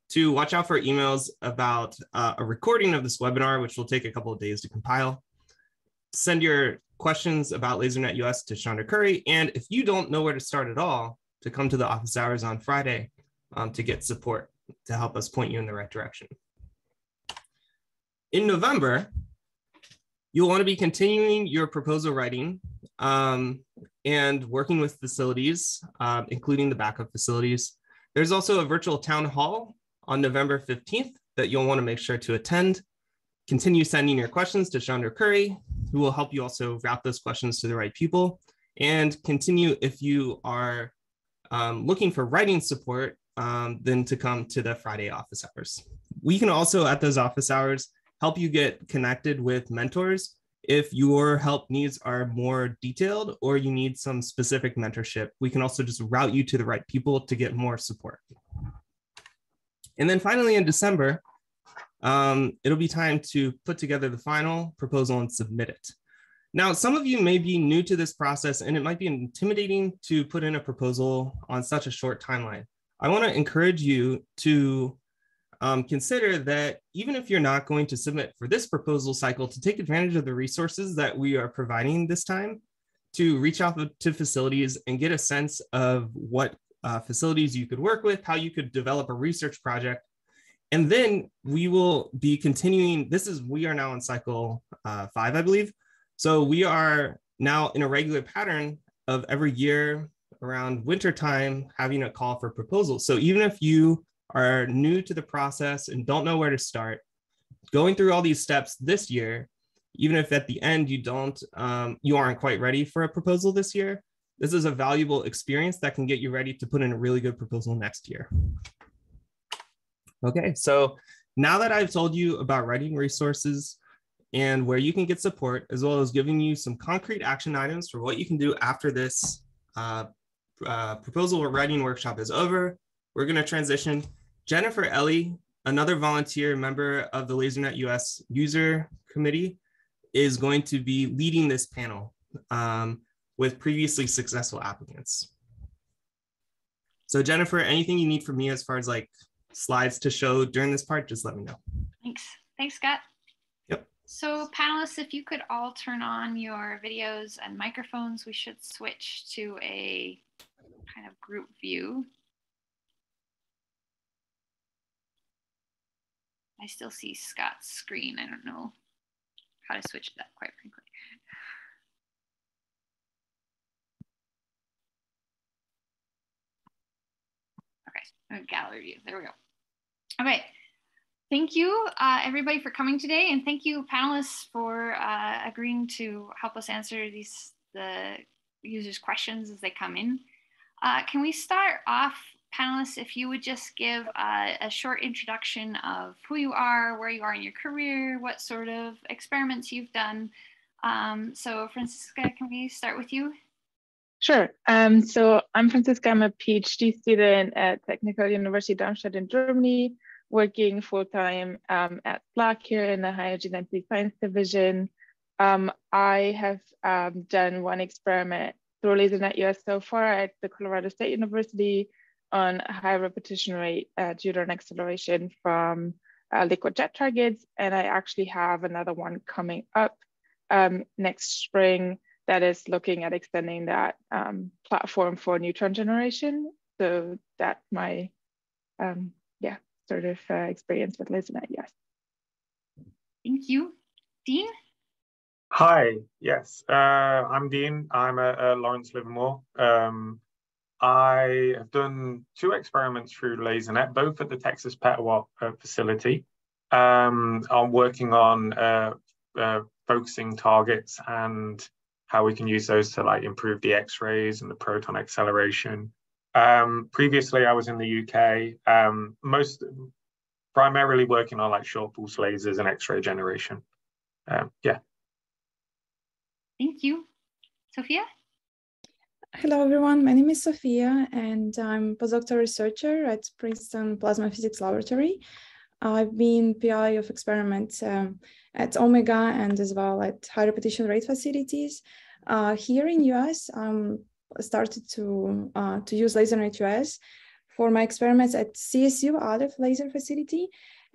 to watch out for emails about uh, a recording of this webinar, which will take a couple of days to compile send your questions about LaserNet US to Chandra Curry. And if you don't know where to start at all, to come to the office hours on Friday um, to get support to help us point you in the right direction. In November, you'll want to be continuing your proposal writing um, and working with facilities, uh, including the backup facilities. There's also a virtual town hall on November 15th that you'll want to make sure to attend. Continue sending your questions to Chandra Curry, who will help you also route those questions to the right people. And continue if you are um, looking for writing support, um, then to come to the Friday office hours. We can also, at those office hours, help you get connected with mentors if your help needs are more detailed or you need some specific mentorship. We can also just route you to the right people to get more support. And then finally in December, um, it'll be time to put together the final proposal and submit it. Now, some of you may be new to this process and it might be intimidating to put in a proposal on such a short timeline. I wanna encourage you to um, consider that even if you're not going to submit for this proposal cycle, to take advantage of the resources that we are providing this time to reach out to facilities and get a sense of what uh, facilities you could work with, how you could develop a research project and then we will be continuing. This is, we are now on cycle uh, five, I believe. So we are now in a regular pattern of every year around winter time having a call for proposals. So even if you are new to the process and don't know where to start, going through all these steps this year, even if at the end you don't, um, you aren't quite ready for a proposal this year, this is a valuable experience that can get you ready to put in a really good proposal next year. Okay, so now that I've told you about writing resources and where you can get support, as well as giving you some concrete action items for what you can do after this uh, uh, proposal writing workshop is over, we're going to transition. Jennifer Ellie, another volunteer member of the LaserNet US user committee, is going to be leading this panel um, with previously successful applicants. So Jennifer, anything you need from me as far as like slides to show during this part, just let me know. Thanks. Thanks, Scott. Yep. So panelists, if you could all turn on your videos and microphones, we should switch to a kind of group view. I still see Scott's screen. I don't know how to switch that quite frankly. Okay, gallery view, there we go. Okay, thank you uh, everybody for coming today and thank you panelists for uh, agreeing to help us answer these the users questions as they come in. Uh, can we start off panelists if you would just give a short introduction of who you are, where you are in your career, what sort of experiments you've done. Um, so Franziska, can we start with you? Sure. Um, so I'm Franziska. I'm a PhD student at Technical University Darmstadt in Germany working full time um, at SLAC here in the Higher Genetic Science Division. Um, I have um, done one experiment through LaserNet US so far at the Colorado State University on high repetition rate uh, ion acceleration from uh, liquid jet targets. And I actually have another one coming up um, next spring that is looking at extending that um, platform for neutron generation. So that's my um, yeah sort of uh, experience with LaserNet, yes. Thank you. Dean? Hi, yes, uh, I'm Dean. I'm a, a Lawrence Livermore. Um, I have done two experiments through LaserNet, both at the Texas Petawatt uh, facility. Um, I'm working on uh, uh, focusing targets and how we can use those to like improve the X-rays and the proton acceleration. Um, previously, I was in the UK, um, most primarily working on like short pulse lasers and X-ray generation. Um, yeah. Thank you. Sophia? Hello, everyone. My name is Sophia, and I'm postdoctoral researcher at Princeton Plasma Physics Laboratory. I've been PI of experiments um, at Omega and as well at high repetition rate facilities. Uh, here in US, I'm started to, uh, to use LaserNet US for my experiments at CSU Aleph Laser Facility.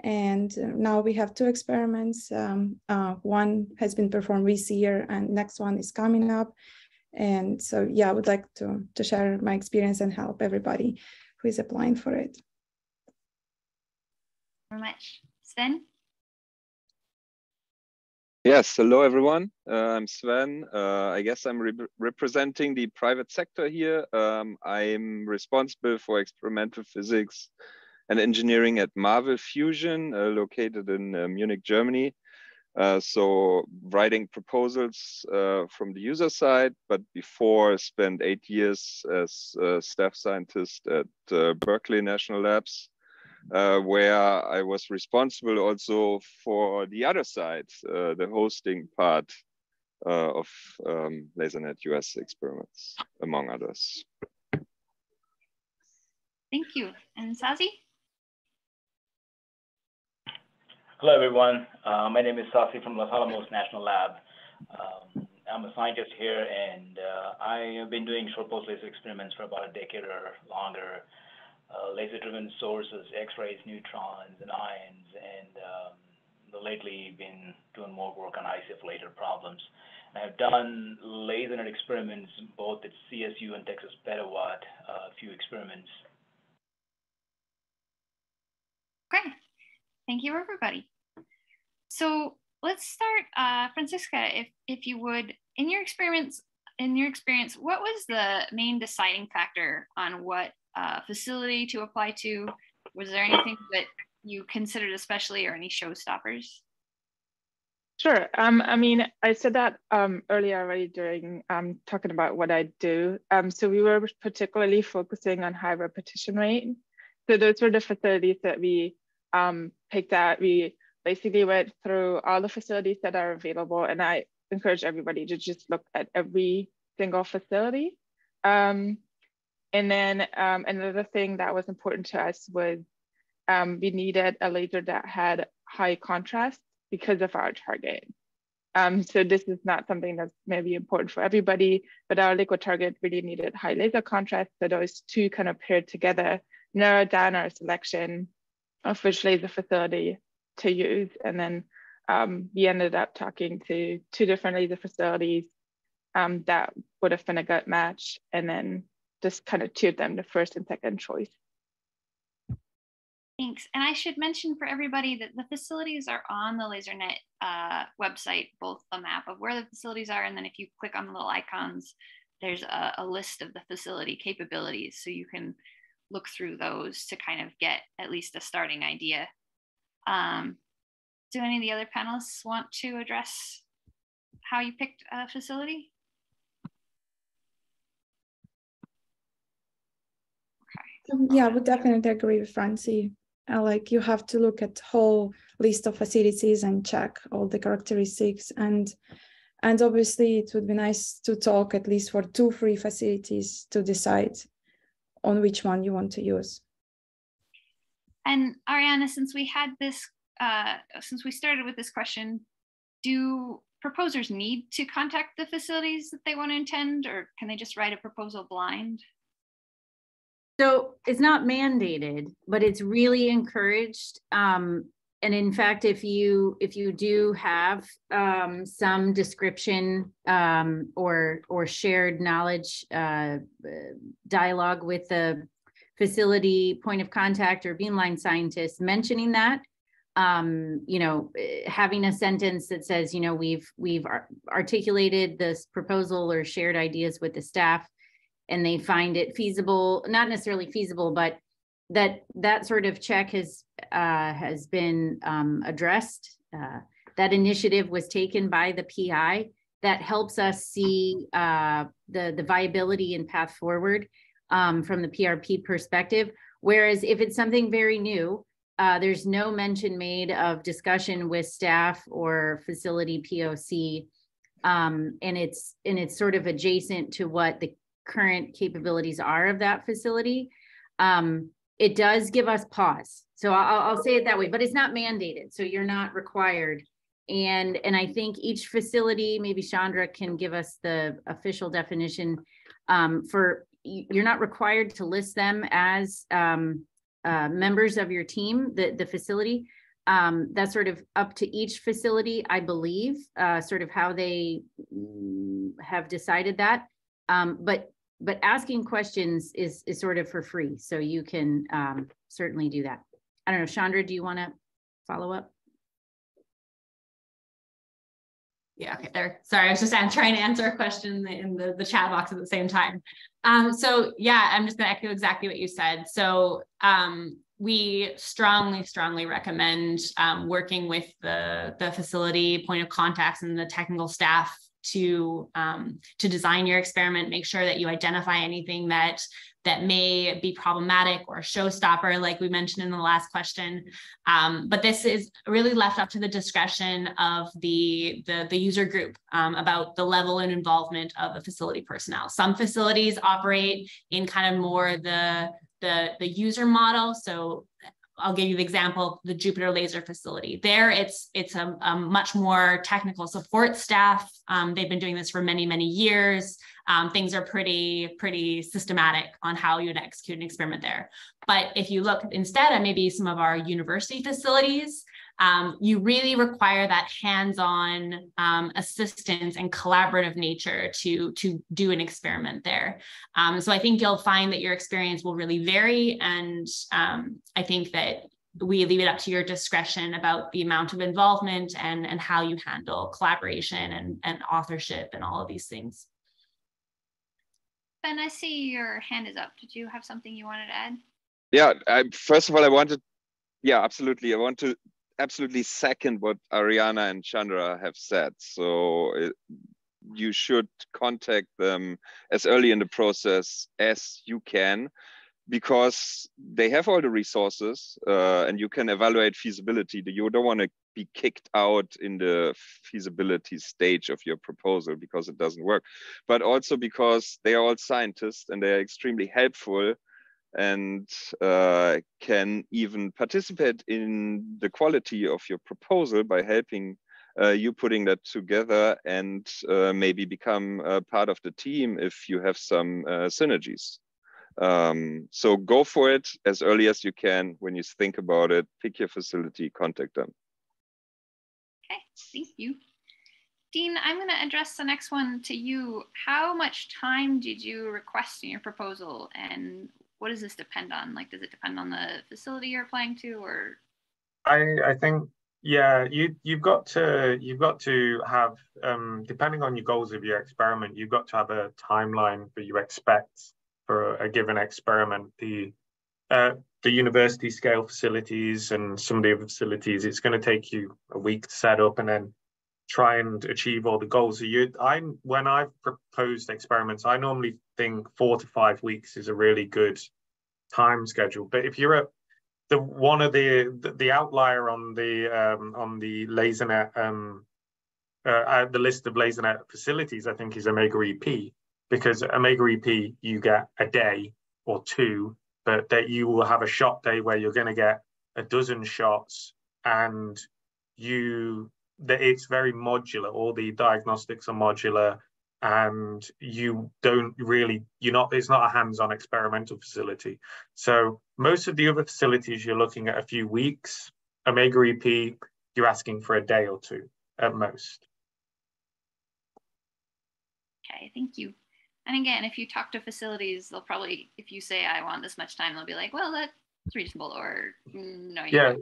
And uh, now we have two experiments. Um, uh, one has been performed this year and next one is coming up. And so, yeah, I would like to, to share my experience and help everybody who is applying for it. Very much. Sven? Yes, hello everyone. Uh, I'm Sven. Uh, I guess I'm re representing the private sector here. Um, I'm responsible for experimental physics and engineering at Marvel Fusion, uh, located in uh, Munich, Germany. Uh, so writing proposals uh, from the user side, but before I spent eight years as staff scientist at Berkeley National Labs uh, where I was responsible also for the other side, uh, the hosting part uh, of um, LaserNet US experiments, among others. Thank you. And Sasi? Hello, everyone. Uh, my name is Sasi from Los Alamos National Lab. Um, I'm a scientist here, and uh, I have been doing short pulse laser experiments for about a decade or longer laser-driven sources, X-rays, neutrons, and ions, and um, lately been doing more work on IC-later problems. I've done laser experiments both at CSU and Texas Petawatt, uh, a few experiments. Okay, thank you everybody. So let's start, uh, Franziska, if, if you would, in your experiments, in your experience, what was the main deciding factor on what uh, facility to apply to? Was there anything that you considered especially or any showstoppers? Sure. Um, I mean, I said that um, earlier already during um, talking about what I do. Um, so we were particularly focusing on high repetition rate. So those were the facilities that we um, picked out. We basically went through all the facilities that are available, and I encourage everybody to just look at every single facility. Um, and then um, another thing that was important to us was um, we needed a laser that had high contrast because of our target. Um, so this is not something that's maybe important for everybody, but our liquid target really needed high laser contrast. So those two kind of paired together, narrowed down our selection of which laser facility to use. And then um, we ended up talking to two different laser facilities um, that would have been a good match, and then just kind of tiered them to first and second choice. Thanks. And I should mention for everybody that the facilities are on the LaserNet uh, website, both a map of where the facilities are, and then if you click on the little icons, there's a, a list of the facility capabilities. So you can look through those to kind of get at least a starting idea. Um, do any of the other panelists want to address how you picked a facility? Yeah, I would definitely agree with Francie. Uh, like you have to look at whole list of facilities and check all the characteristics and and obviously it would be nice to talk at least for two free facilities to decide on which one you want to use. And Arianna, since we had this, uh, since we started with this question, do proposers need to contact the facilities that they want to attend or can they just write a proposal blind? So it's not mandated, but it's really encouraged. Um, and in fact, if you if you do have um, some description um, or or shared knowledge uh, dialogue with the facility point of contact or beamline scientist mentioning that, um, you know, having a sentence that says, you know, we've we've articulated this proposal or shared ideas with the staff and they find it feasible, not necessarily feasible, but that that sort of check has uh, has been um, addressed. Uh, that initiative was taken by the PI. That helps us see uh, the the viability and path forward um, from the PRP perspective. Whereas if it's something very new, uh, there's no mention made of discussion with staff or facility POC, um, and it's and it's sort of adjacent to what the current capabilities are of that facility, um, it does give us pause. So I'll, I'll say it that way, but it's not mandated. So you're not required. And, and I think each facility, maybe Chandra can give us the official definition um, for, you're not required to list them as um, uh, members of your team, the, the facility. Um, that's sort of up to each facility, I believe, uh, sort of how they mm, have decided that. Um, but but asking questions is is sort of for free, so you can um, certainly do that. I don't know, Chandra, do you want to follow up? Yeah, okay, there. Sorry, I was just trying to answer a question in the, the chat box at the same time. Um, so yeah, I'm just gonna echo exactly what you said. So um, we strongly, strongly recommend um, working with the, the facility point of contacts and the technical staff to um, to design your experiment make sure that you identify anything that that may be problematic or a showstopper like we mentioned in the last question. Um, but this is really left up to the discretion of the the, the user group um, about the level and involvement of the facility personnel. Some facilities operate in kind of more the the, the user model. So I'll give you the example the Jupiter laser facility. There, it's it's a, a much more technical support staff. Um, they've been doing this for many many years. Um, things are pretty pretty systematic on how you would execute an experiment there. But if you look instead at maybe some of our university facilities, um, you really require that hands-on um, assistance and collaborative nature to, to do an experiment there. Um, so I think you'll find that your experience will really vary. And um, I think that we leave it up to your discretion about the amount of involvement and, and how you handle collaboration and, and authorship and all of these things. Ben, I see your hand is up. Did you have something you wanted to add? Yeah, I, first of all, I wanted, yeah, absolutely. I want to absolutely second what Arianna and Chandra have said. So it, you should contact them as early in the process as you can because they have all the resources uh, and you can evaluate feasibility. You don't want to be kicked out in the feasibility stage of your proposal because it doesn't work, but also because they are all scientists and they are extremely helpful and uh, can even participate in the quality of your proposal by helping uh, you putting that together and uh, maybe become a part of the team if you have some uh, synergies. Um, so go for it as early as you can when you think about it, pick your facility, contact them. Okay, thank you. Dean, I'm going to address the next one to you. How much time did you request in your proposal and what does this depend on? Like, does it depend on the facility you're applying to or? I, I think, yeah, you, you've got to, you've got to have, um, depending on your goals of your experiment, you've got to have a timeline that you expect for a given experiment. The, uh, the university scale facilities and some of the other facilities, it's going to take you a week to set up and then try and achieve all the goals. So you, I, when I've proposed experiments, I normally think four to five weeks is a really good time schedule. But if you're at the one of the the, outlier on the um, on the LaserNet um, uh, the list of LaserNet facilities, I think is Omega EP because Omega EP you get a day or two, but that you will have a shot day where you're going to get a dozen shots and you that it's very modular. All the diagnostics are modular, and you don't really you're not it's not a hands-on experimental facility. So most of the other facilities you're looking at a few weeks. Omega EP, you're asking for a day or two at most. Okay, thank you. And again, if you talk to facilities, they'll probably, if you say I want this much time, they'll be like, well, that reasonable or no yeah.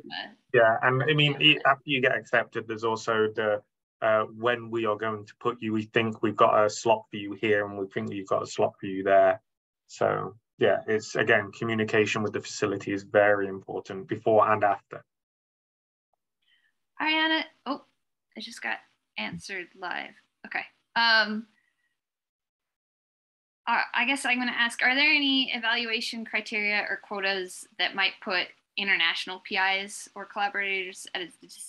yeah and i mean after you get accepted there's also the uh, when we are going to put you we think we've got a slot for you here and we think you've got a slot for you there. So yeah it's again communication with the facility is very important before and after. Arianna oh i just got answered live. Okay um I guess I'm going to ask, are there any evaluation criteria or quotas that might put international PIs or collaborators at a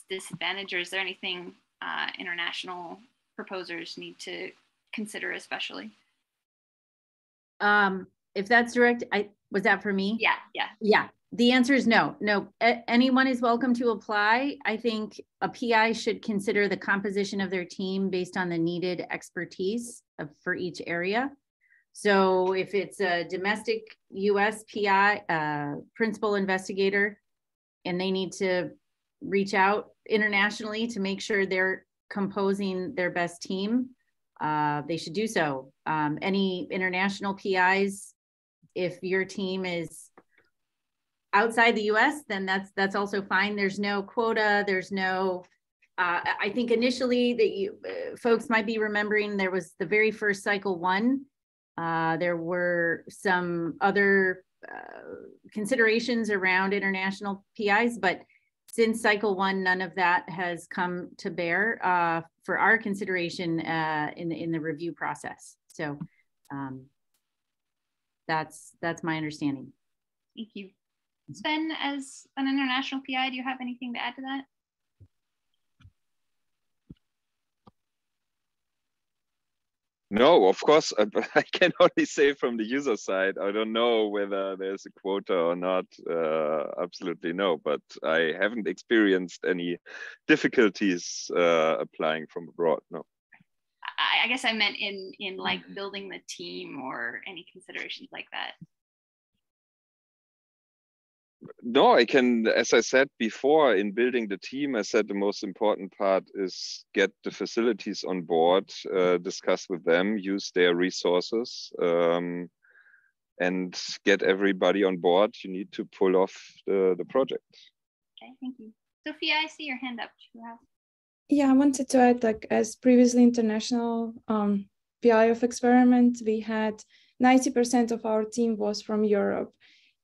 disadvantage, or is there anything uh, international proposers need to consider especially? Um, if that's direct, I was that for me? Yeah, yeah. Yeah, the answer is no. No, a anyone is welcome to apply. I think a PI should consider the composition of their team based on the needed expertise of, for each area. So if it's a domestic US PI, uh, principal investigator, and they need to reach out internationally to make sure they're composing their best team, uh, they should do so. Um, any international PIs, if your team is outside the US, then that's that's also fine. There's no quota, there's no uh, I think initially that you uh, folks might be remembering there was the very first cycle one uh, there were some other uh, considerations around international PIs, but since cycle one, none of that has come to bear uh, for our consideration uh, in, in the review process. So um, that's, that's my understanding. Thank you. As an international PI, do you have anything to add to that? No, of course, (laughs) I can only say from the user side. I don't know whether there's a quota or not. Uh, absolutely no, but I haven't experienced any difficulties uh, applying from abroad. No. I, I guess I meant in in like mm-hmm. building the team or any considerations like that no, I can, as I said before, in building the team, I said the most important part is get the facilities on board, uh, discuss with them, use their resources, um, and get everybody on board. You need to pull off the, the project. Okay, thank you. Sophia, I see your hand up. Yeah, I wanted to add, like, as previously international um, PI of experiment, we had 90% of our team was from Europe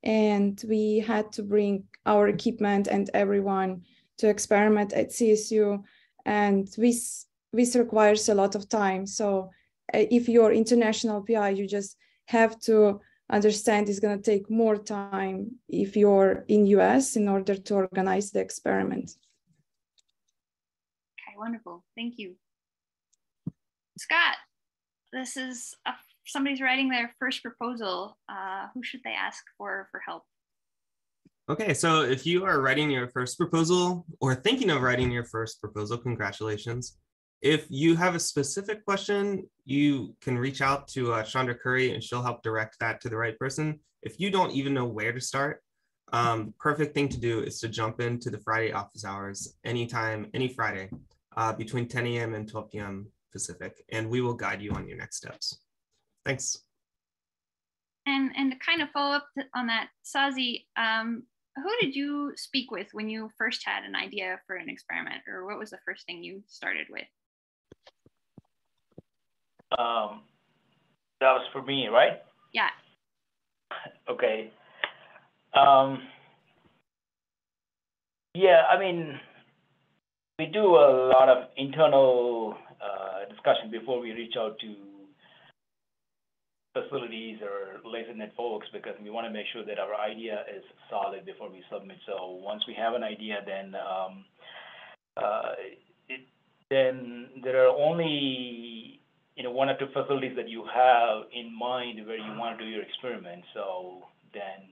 and we had to bring our equipment and everyone to experiment at CSU and this this requires a lot of time so uh, if you're international PI you just have to understand it's going to take more time if you're in US in order to organize the experiment. Okay, wonderful. Thank you. Scott, this is a somebody's writing their first proposal, uh, who should they ask for for help? Okay, so if you are writing your first proposal or thinking of writing your first proposal, congratulations. If you have a specific question, you can reach out to uh, Chandra Curry and she'll help direct that to the right person. If you don't even know where to start, um, perfect thing to do is to jump into the Friday office hours anytime, any Friday. uh, between 10 a.m. and 12 p.m. Pacific, and we will guide you on your next steps. Thanks. And, and to kind of follow up on that, Sasi, um, who did you speak with when you first had an idea for an experiment, or what was the first thing you started with? Um, that was for me, right? Yeah. Okay. Um, yeah, I mean, we do a lot of internal uh, discussion before we reach out to facilities or LaserNet folks because we want to make sure that our idea is solid before we submit. So once we have an idea, then um, uh, there are only you know one or two facilities that you have in mind where you want to do your experiment. So then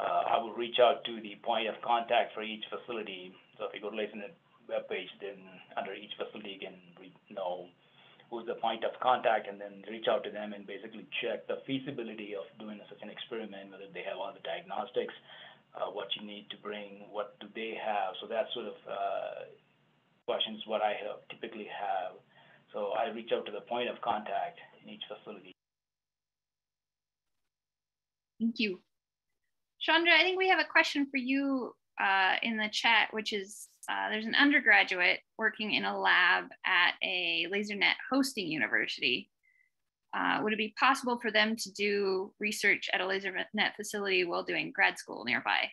uh, I will reach out to the point of contact for each facility. So if you go to LaserNet webpage, then under each facility you can know who's the point of contact and then reach out to them and basically check the feasibility of doing such an experiment, whether they have all the diagnostics, uh, what you need to bring, what do they have. So that sort of uh, questions what I have, typically have. So I reach out to the point of contact in each facility. Thank you. Chandra, I think we have a question for you uh, in the chat, which is uh, there's an undergraduate working in a lab at a LaserNet hosting university. Uh, would it be possible for them to do research at a LaserNet facility while doing grad school nearby?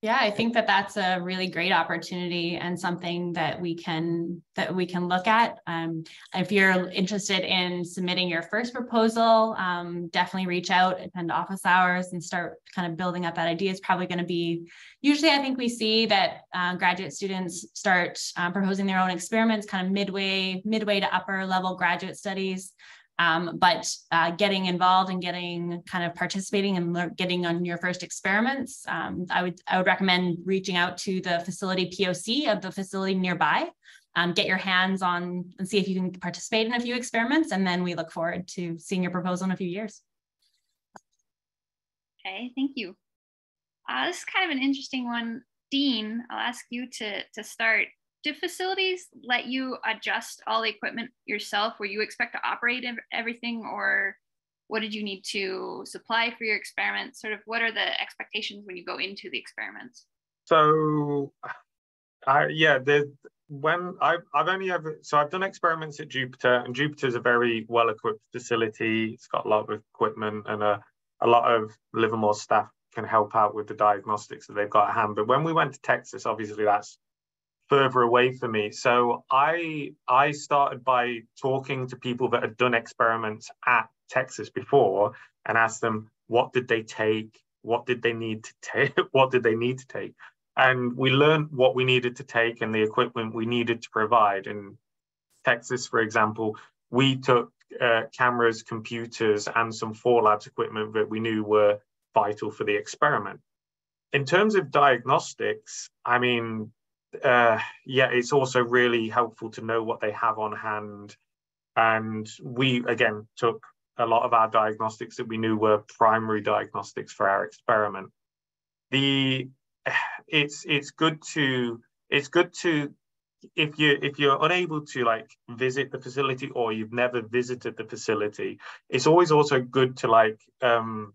Yeah, I think that that's a really great opportunity and something that we can that we can look at. Um, if you're interested in submitting your first proposal, um, definitely reach out, attend office hours, and start kind of building up that idea. It's probably going to be usually I think we see that uh, graduate students start uh, proposing their own experiments kind of midway midway to upper level graduate studies. Um, but uh, getting involved and getting kind of participating and getting on your first experiments, um, I would I would recommend reaching out to the facility POC of the facility nearby. Um, get your hands on and see if you can participate in a few experiments, and then we look forward to seeing your proposal in a few years. Okay, thank you. Uh, this is kind of an interesting one. Dean, I'll ask you to, to start do facilities let you adjust all the equipment yourself? Where you expect to operate everything or what did you need to supply for your experiments? Sort of what are the expectations when you go into the experiments? So I, yeah when I've, I've only ever so i've done experiments at jupiter and jupiter's a very well equipped facility. It's got a lot of equipment and a, a lot of livermore staff can help out with the diagnostics that they've got at hand. But when we went to texas obviously that's further away for me. So I I started by talking to people that had done experiments at Texas before and asked them what did they take, what did they need to take, (laughs) what did they need to take, and we learned what we needed to take and the equipment we needed to provide. In Texas, for example, we took uh, cameras, computers, and some four labs equipment that we knew were vital for the experiment. In terms of diagnostics, I mean, uh, yeah, it's also really helpful to know what they have on hand. And we, again, took a lot of our diagnostics that we knew were primary diagnostics for our experiment. The it's it's good to it's good to if you if you're unable to like visit the facility or you've never visited the facility, it's always also good to like um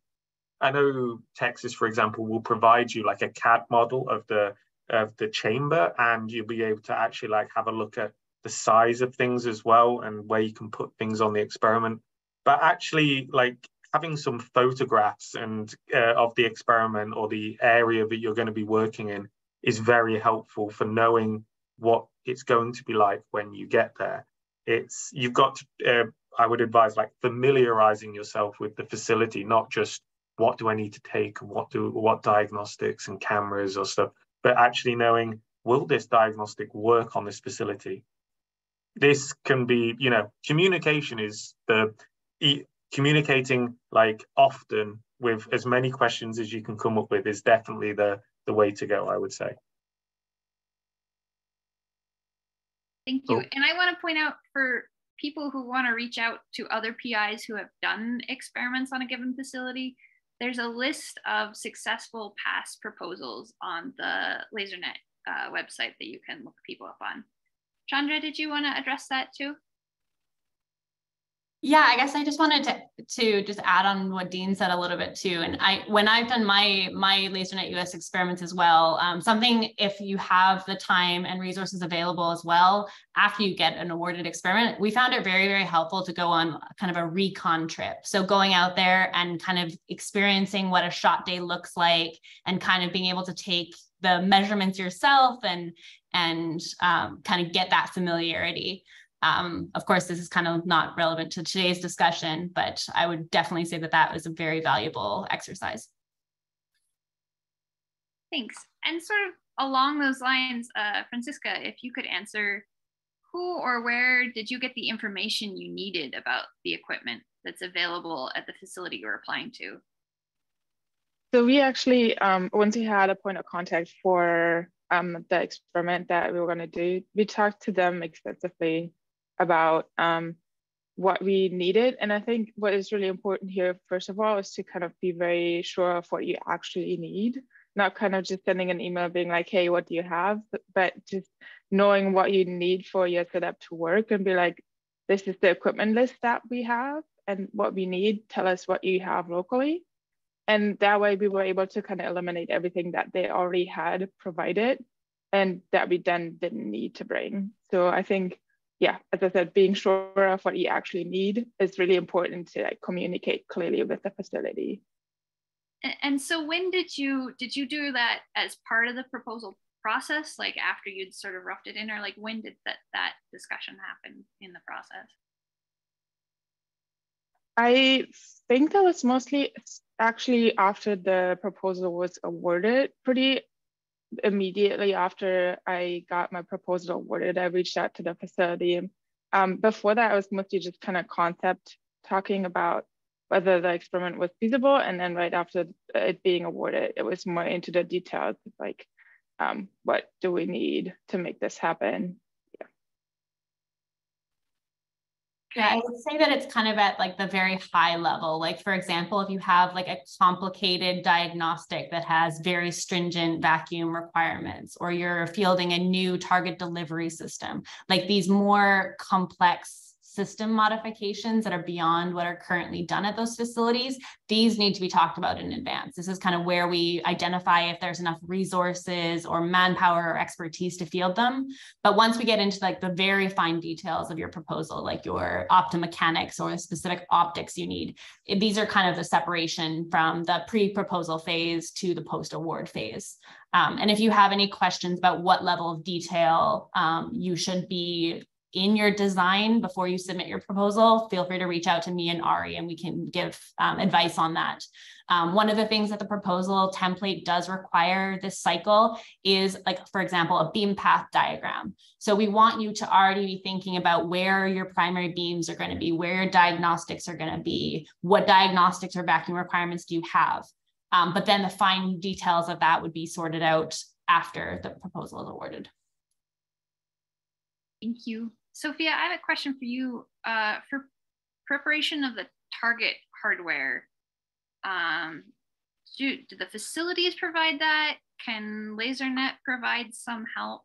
I know Texas, for example, will provide you like a CAD model of the of the chamber and you'll be able to actually like have a look at the size of things as well and where you can put things on the experiment. But actually like having some photographs and uh, of the experiment or the area that you're going to be working in is very helpful for knowing what it's going to be like when you get there. It's you've got to, uh, i would advise like familiarizing yourself with the facility not just what do i need to take and what do what diagnostics and cameras or stuff but actually knowing will this diagnostic work on this facility? This can be, you know, communication is the e- communicating like often with as many questions as you can come up with is definitely the the way to go, I would say. Thank you. Cool. And I want to point out for people who want to reach out to other PIs who have done experiments on a given facility, there's a list of successful past proposals on the LaserNet uh, website that you can look people up on. Chandra, did you want to address that too? Yeah, I guess I just wanted to to just add on what Dean said a little bit too. And I when I've done my my LaserNet US experiments as well, um, something if you have the time and resources available as well after you get an awarded experiment, we found it very very helpful to go on kind of a recon trip. So going out there and kind of experiencing what a shot day looks like, and kind of being able to take the measurements yourself and and um, kind of get that familiarity. Um, of course, this is kind of not relevant to today's discussion, but I would definitely say that that was a very valuable exercise. Thanks. And sort of along those lines, uh, Franziska, if you could answer who or where did you get the information you needed about the equipment that's available at the facility you're applying to? So we actually, um, once we had a point of contact for um, the experiment that we were going to do, we talked to them extensively about um, what we needed. And I think what is really important here, first of all, is to kind of be very sure of what you actually need, not kind of just sending an email being like, hey, what do you have? But, but just knowing what you need for your setup to work and be like, this is the equipment list that we have and what we need, tell us what you have locally. And that way we were able to kind of eliminate everything that they already had provided and that we then didn't need to bring. So I think yeah, as I said, being sure of what you actually need is really important to like communicate clearly with the facility. And so when did you did you do that as part of the proposal process, like after you'd sort of roughed it in, or like when did that that discussion happen in the process? I think that was mostly actually after the proposal was awarded, pretty immediately after I got my proposal awarded, I reached out to the facility. Um, before that, I was mostly just kind of concept talking about whether the experiment was feasible. And then right after it being awarded, it was more into the details like, um, what do we need to make this happen? Yeah, I would say that it's kind of at like the very high level. Like, for example, if you have like a complicated diagnostic that has very stringent vacuum requirements, or you're fielding a new target delivery system, like these more complex system modifications that are beyond what are currently done at those facilities, these need to be talked about in advance. This is kind of where we identify if there's enough resources or manpower or expertise to field them. But once we get into like the very fine details of your proposal, like your optomechanics or the specific optics you need, these are kind of the separation from the pre-proposal phase to the post-award phase. Um, and if you have any questions about what level of detail um, you should be in your design before you submit your proposal, feel free to reach out to me and Ari and we can give um, advice on that. Um, one of the things that the proposal template does require this cycle is like, for example, a beam path diagram. So we want you to already be thinking about where your primary beams are gonna be, where your diagnostics are gonna be, what diagnostics or vacuum requirements do you have? Um, but then the fine details of that would be sorted out after the proposal is awarded. Thank you. Sophia, I have a question for you. Uh, for preparation of the target hardware, um, do, do the facilities provide that? Can LaserNet provide some help?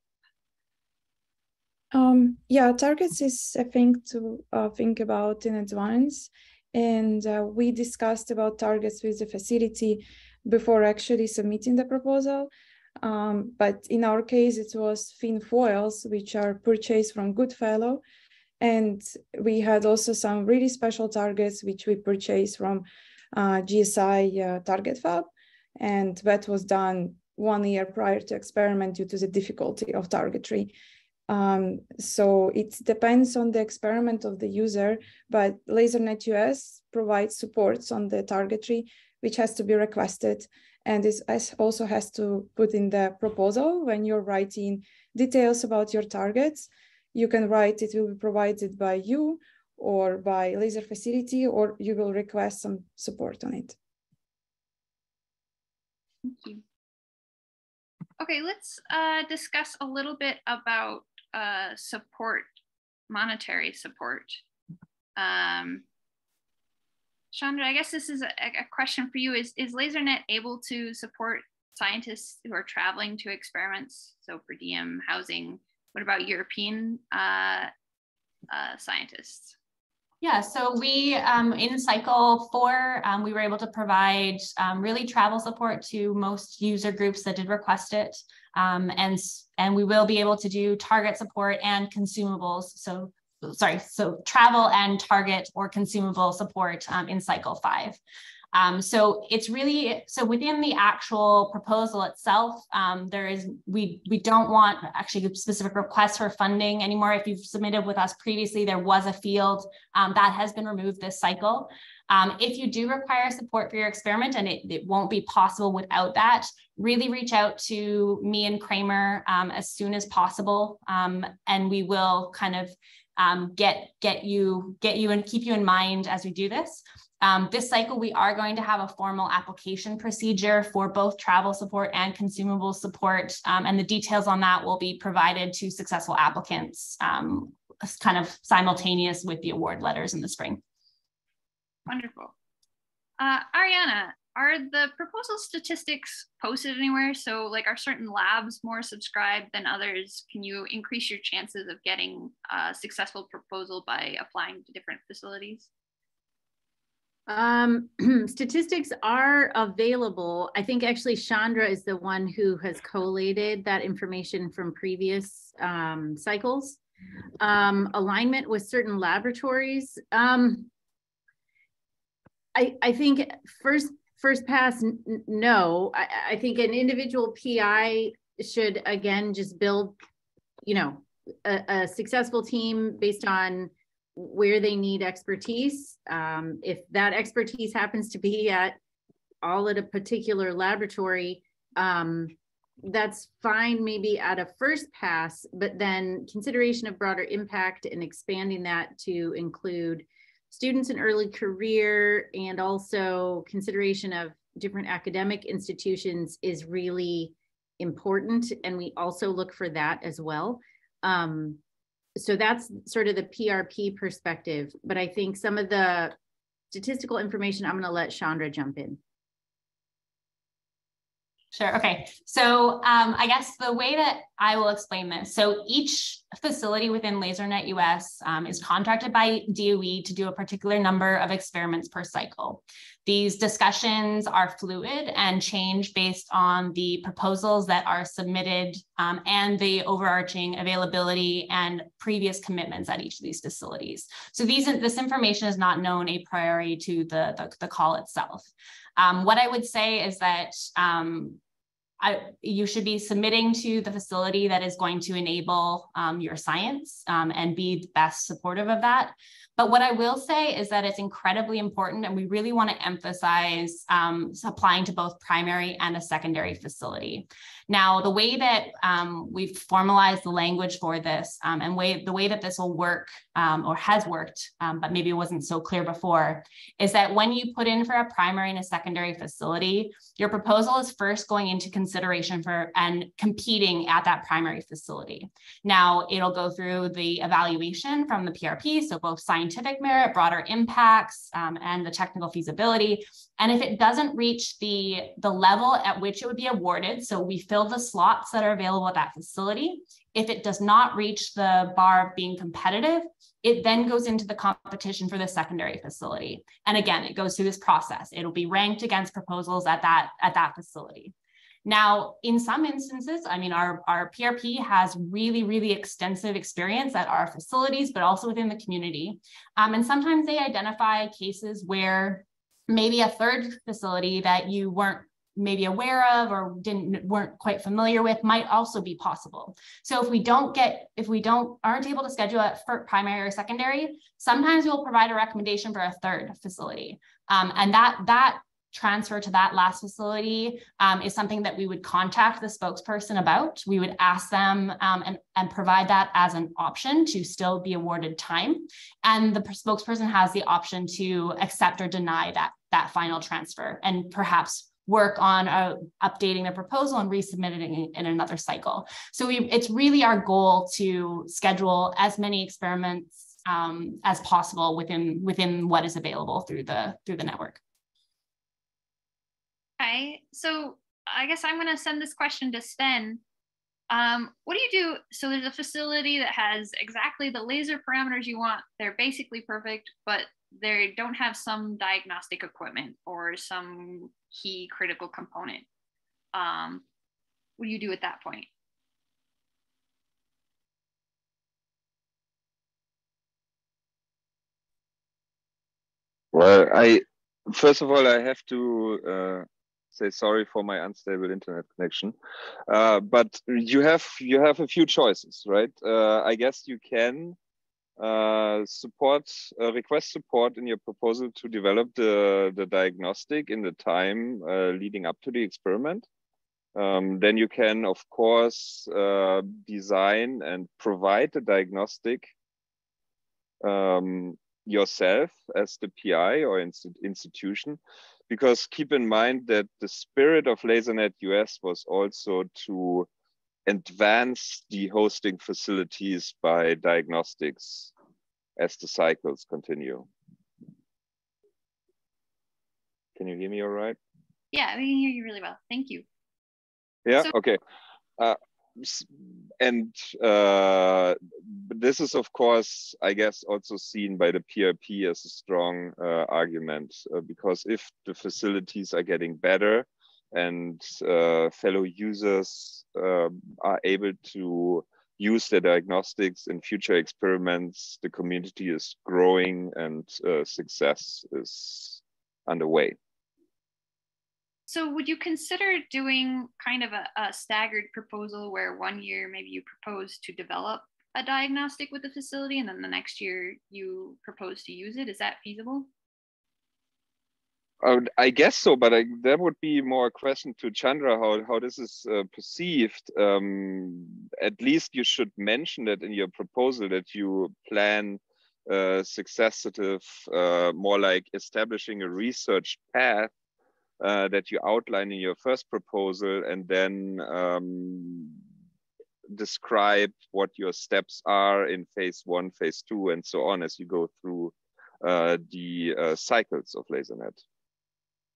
Um, yeah, targets is a thing to uh, think about in advance. And uh, we discussed about targets with the facility before actually submitting the proposal. Um, but in our case, it was thin foils, which are purchased from Goodfellow. And we had also some really special targets, which we purchased from uh, GSI uh, Target Fab. And that was done one year prior to experiment due to the difficulty of targetry. Um, so it depends on the experiment of the user, but LaserNet US provides supports on the targetry, which has to be requested. And this also has to put in the proposal when you're writing details about your targets. You can write it will be provided by you or by laser facility, or you will request some support on it. Thank you. Okay, let's uh, discuss a little bit about uh, support, monetary support. Um, Chandra, I guess this is a, a question for you. Is, is LaserNet able to support scientists who are traveling to experiments? So per diem, housing. What about European uh, uh, scientists? Yeah, so we um, in cycle four, um, we were able to provide um, really travel support to most user groups that did request it. Um, and, and we will be able to do target support and consumables. So sorry, so travel and target or consumable support um, in cycle five. Um, so it's really so within the actual proposal itself, um, there is we we don't want actually specific requests for funding anymore. If you've submitted with us previously, there was a field um, that has been removed this cycle. Um, if you do require support for your experiment and it, it won't be possible without that, really reach out to me and Kramer um, as soon as possible, um, and we will kind of get get you get you and keep you in mind as we do this. Um, this cycle, we are going to have a formal application procedure for both travel support and consumable support, um, and the details on that will be provided to successful applicants um, kind of simultaneous with the award letters in the spring. Wonderful. Uh, Arianna, are the proposal statistics posted anywhere? So like are certain labs more subscribed than others? Can you increase your chances of getting a successful proposal by applying to different facilities? Um, (clears throat) statistics are available. I think actually Chandra is the one who has collated that information from previous um, cycles. Um, alignment with certain laboratories. Um, I, I think first first pass, no. I, I think an individual PI should again just build, you know, a, a successful team based on where they need expertise. Um, if that expertise happens to be at all at a particular laboratory, um, that's fine maybe at a first pass, but then consideration of broader impact and expanding that to include students in early career and also consideration of different academic institutions is really important. And we also look for that as well. Um, so that's sort of the PRP perspective. But I think some of the statistical information, I'm going to let Chandra jump in. Sure. Okay. So um, I guess the way that I will explain this. So each facility within LaserNet US um, is contracted by DOE to do a particular number of experiments per cycle. These discussions are fluid and change based on the proposals that are submitted um, and the overarching availability and previous commitments at each of these facilities. So these this information is not known a priori to the, the, the call itself. Um, what I would say is that um, I, you should be submitting to the facility that is going to enable um, your science um, and be the best supportive of that. But what I will say is that it's incredibly important, and we really want to emphasize um, applying to both primary and a secondary facility. Now, the way that um, we've formalized the language for this um, and way, the way that this will work um, or has worked, um, but maybe it wasn't so clear before, is that when you put in for a primary and a secondary facility, your proposal is first going into consideration for and competing at that primary facility. Now, it'll go through the evaluation from the PRP, so both scientific merit, broader impacts, um, and the technical feasibility. And if it doesn't reach the, the level at which it would be awarded, so we fill the slots that are available at that facility. If it does not reach the bar of being competitive, it then goes into the competition for the secondary facility. And again, it goes through this process. It'll be ranked against proposals at that, at that facility. Now, in some instances, I mean, our, our PRP has really, really extensive experience at our facilities, but also within the community. Um, and sometimes they identify cases where maybe a third facility that you weren't maybe aware of or didn't weren't quite familiar with might also be possible. So if we don't get if we don't aren't able to schedule it for primary or secondary, sometimes we'll provide a recommendation for a third facility, um, and that that transfer to that last facility um, is something that we would contact the spokesperson about. We would ask them um, and, and provide that as an option to still be awarded time. And the spokesperson has the option to accept or deny that, that final transfer and perhaps work on uh, updating the proposal and resubmitting in another cycle. So we, it's really our goal to schedule as many experiments um, as possible within, within what is available through the, through the network. Okay, so I guess I'm going to send this question to Sven. Um, what do you do? So there's a facility that has exactly the laser parameters you want. They're basically perfect, but they don't have some diagnostic equipment or some key critical component. Um, what do you do at that point? Well, I first of all I have to uh, say sorry for my unstable internet connection, uh, but you have you have a few choices, right? Uh, I guess you can uh, support uh, request support in your proposal to develop the the diagnostic in the time uh, leading up to the experiment. Um, then you can, of course, uh, design and provide the diagnostic um, yourself as the PI or institution, because keep in mind that the spirit of LaserNet US was also to advance the hosting facilities by diagnostics as the cycles continue. Can you hear me all right? Yeah, we can hear you really well. Thank you. Yeah, so okay. Uh, and uh, this is, of course, I guess, also seen by the PRP as a strong uh, argument uh, because if the facilities are getting better and uh, fellow users um, are able to use their diagnostics in future experiments, the community is growing and uh, success is underway. So would you consider doing kind of a, a, staggered proposal where one year maybe you propose to develop a diagnostic with the facility and then the next year you propose to use it? Is that feasible? Uh, I guess so, but I, that would be more a question to Chandra how, how this is uh, perceived. Um, at least you should mention that in your proposal that you plan uh, successive, uh, more like establishing a research path uh, that you outline in your first proposal and then um, describe what your steps are in phase one, phase two, and so on as you go through uh, the uh, cycles of LaserNet.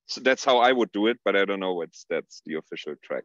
So that's how I would do it, but I don't know what's that's the official track.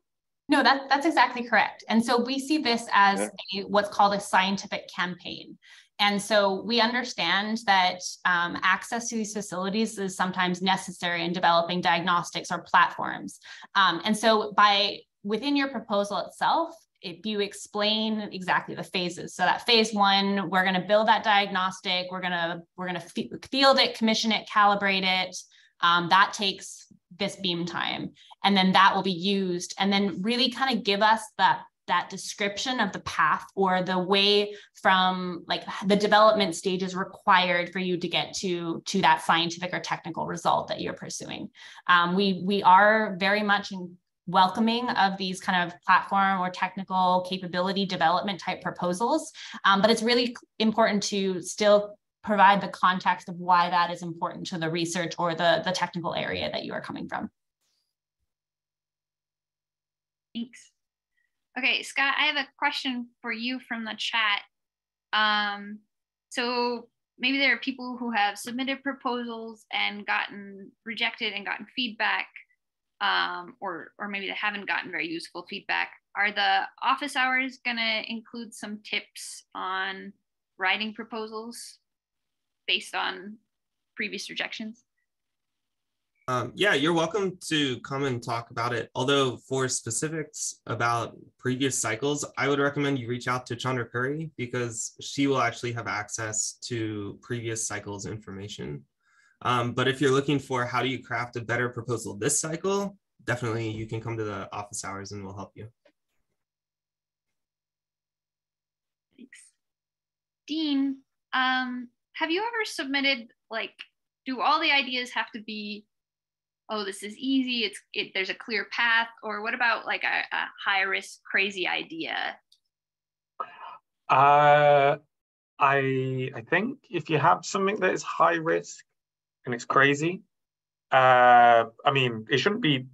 No, that, that's exactly correct. And so we see this as yeah. a, what's called a scientific campaign. And so we understand that um, access to these facilities is sometimes necessary in developing diagnostics or platforms. Um, and so by within your proposal itself, if you explain exactly the phases so that phase one we're going to build that diagnostic we're going to we're going to field it commission it calibrate it um, that takes this beam time and then that will be used and then really kind of give us that that description of the path or the way from like the development stages required for you to get to to that scientific or technical result that you're pursuing. Um, we we are very much in welcoming of these kind of platform or technical capability development type proposals um, but it's really important to still provide the context of why that is important to the research or the the technical area that you are coming from thanks Okay, Scott, I have a question for you from the chat. Um, so maybe there are people who have submitted proposals and gotten rejected and gotten feedback, um, or, or maybe they haven't gotten very useful feedback. Are the office hours gonna include some tips on writing proposals based on previous rejections? Um, yeah, you're welcome to come and talk about it. Although for specifics about previous cycles, I would recommend you reach out to Chandra Curry because she will actually have access to previous cycles information. Um, but if you're looking for how do you craft a better proposal this cycle, definitely you can come to the office hours and we'll help you. Thanks. Dean, um, have you ever submitted like, do all the ideas have to be oh this is easy it's it there's a clear path or what about like a, a high risk crazy idea? Uh i i think if you have something that is high risk and it's crazy uh i mean it shouldn't be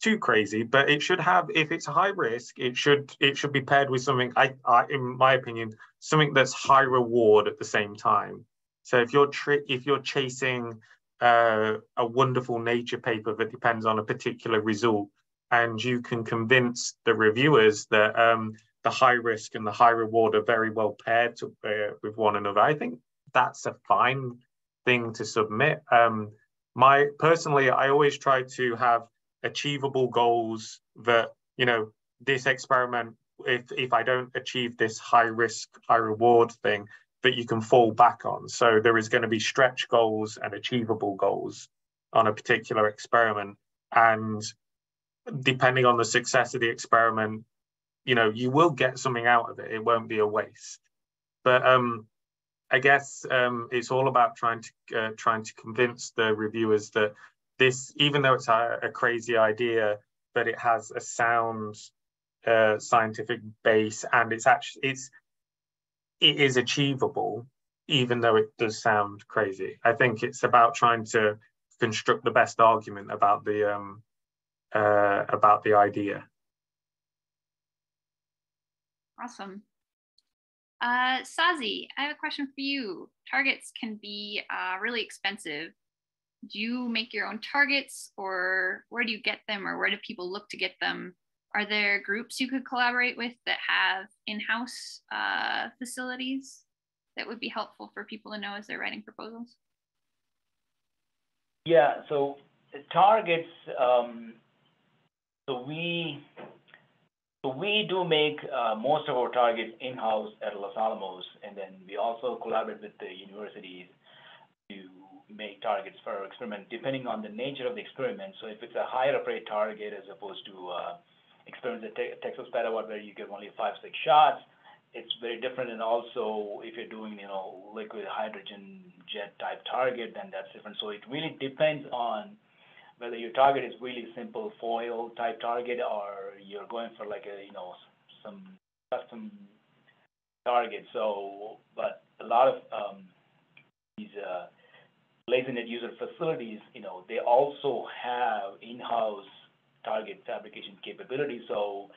too crazy but it should have if it's high risk it should it should be paired with something i, I in my opinion something that's high reward at the same time so if you're tri- if you're chasing uh, a wonderful nature paper that depends on a particular result, and you can convince the reviewers that um, the high risk and the high reward are very well paired to, uh, with one another. I think that's a fine thing to submit. Um, my personally, I always try to have achievable goals that you know this experiment. If if I don't achieve this high risk high reward thing, that you can fall back on. So there is going to be stretch goals and achievable goals on a particular experiment, and depending on the success of the experiment, you know, you will get something out of it. It won't be a waste. But um, I guess um, it's all about trying to uh, trying to convince the reviewers that this, even though it's a, a crazy idea, but it has a sound uh, scientific base and it's actually it's it is achievable, even though it does sound crazy. I think it's about trying to construct the best argument about the um, uh, about the idea. Awesome. Uh, Sasi, I have a question for you. Targets can be uh, really expensive. Do you make your own targets or where do you get them or where do people look to get them? Are there groups you could collaborate with that have in-house uh, facilities that would be helpful for people to know as they're writing proposals? Yeah, so targets, um, so we so we do make uh, most of our targets in-house at Los Alamos, and then we also collaborate with the universities to make targets for our experiment, depending on the nature of the experiment. So if it's a higher rate target as opposed to uh, experiments at te Texas Petawatt where you get only five, six shots, it's very different. And also, if you're doing, you know, liquid hydrogen jet type target, then that's different. So it really depends on whether your target is really simple foil type target or you're going for like a, you know, some custom target. So, but a lot of um, these uh, LaserNet user facilities, you know, they also have in-house target fabrication capability. So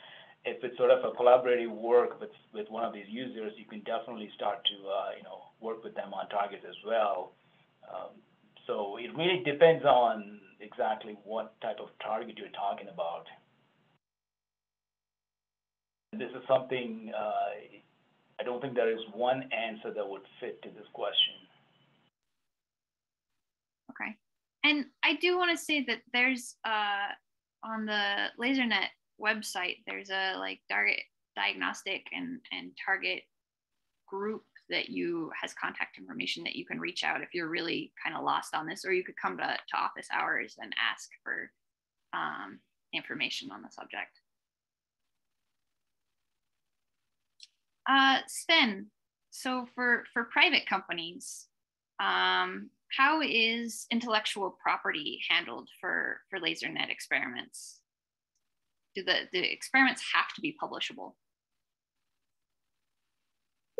if it's sort of a collaborative work with, with one of these users, you can definitely start to, uh, you know, work with them on targets as well. Um, so it really depends on exactly what type of target you're talking about. This is something, uh, I don't think there is one answer that would fit to this question. Okay. And I do want to say that there's uh, on the LaserNet website, there's a like target diagnostic and, and target group that you has contact information that you can reach out if you're really kind of lost on this, or you could come to, to office hours and ask for um, information on the subject. Uh, Sven, so for, for private companies, um, how is intellectual property handled for, for LaserNet experiments? Do the, the experiments have to be publishable?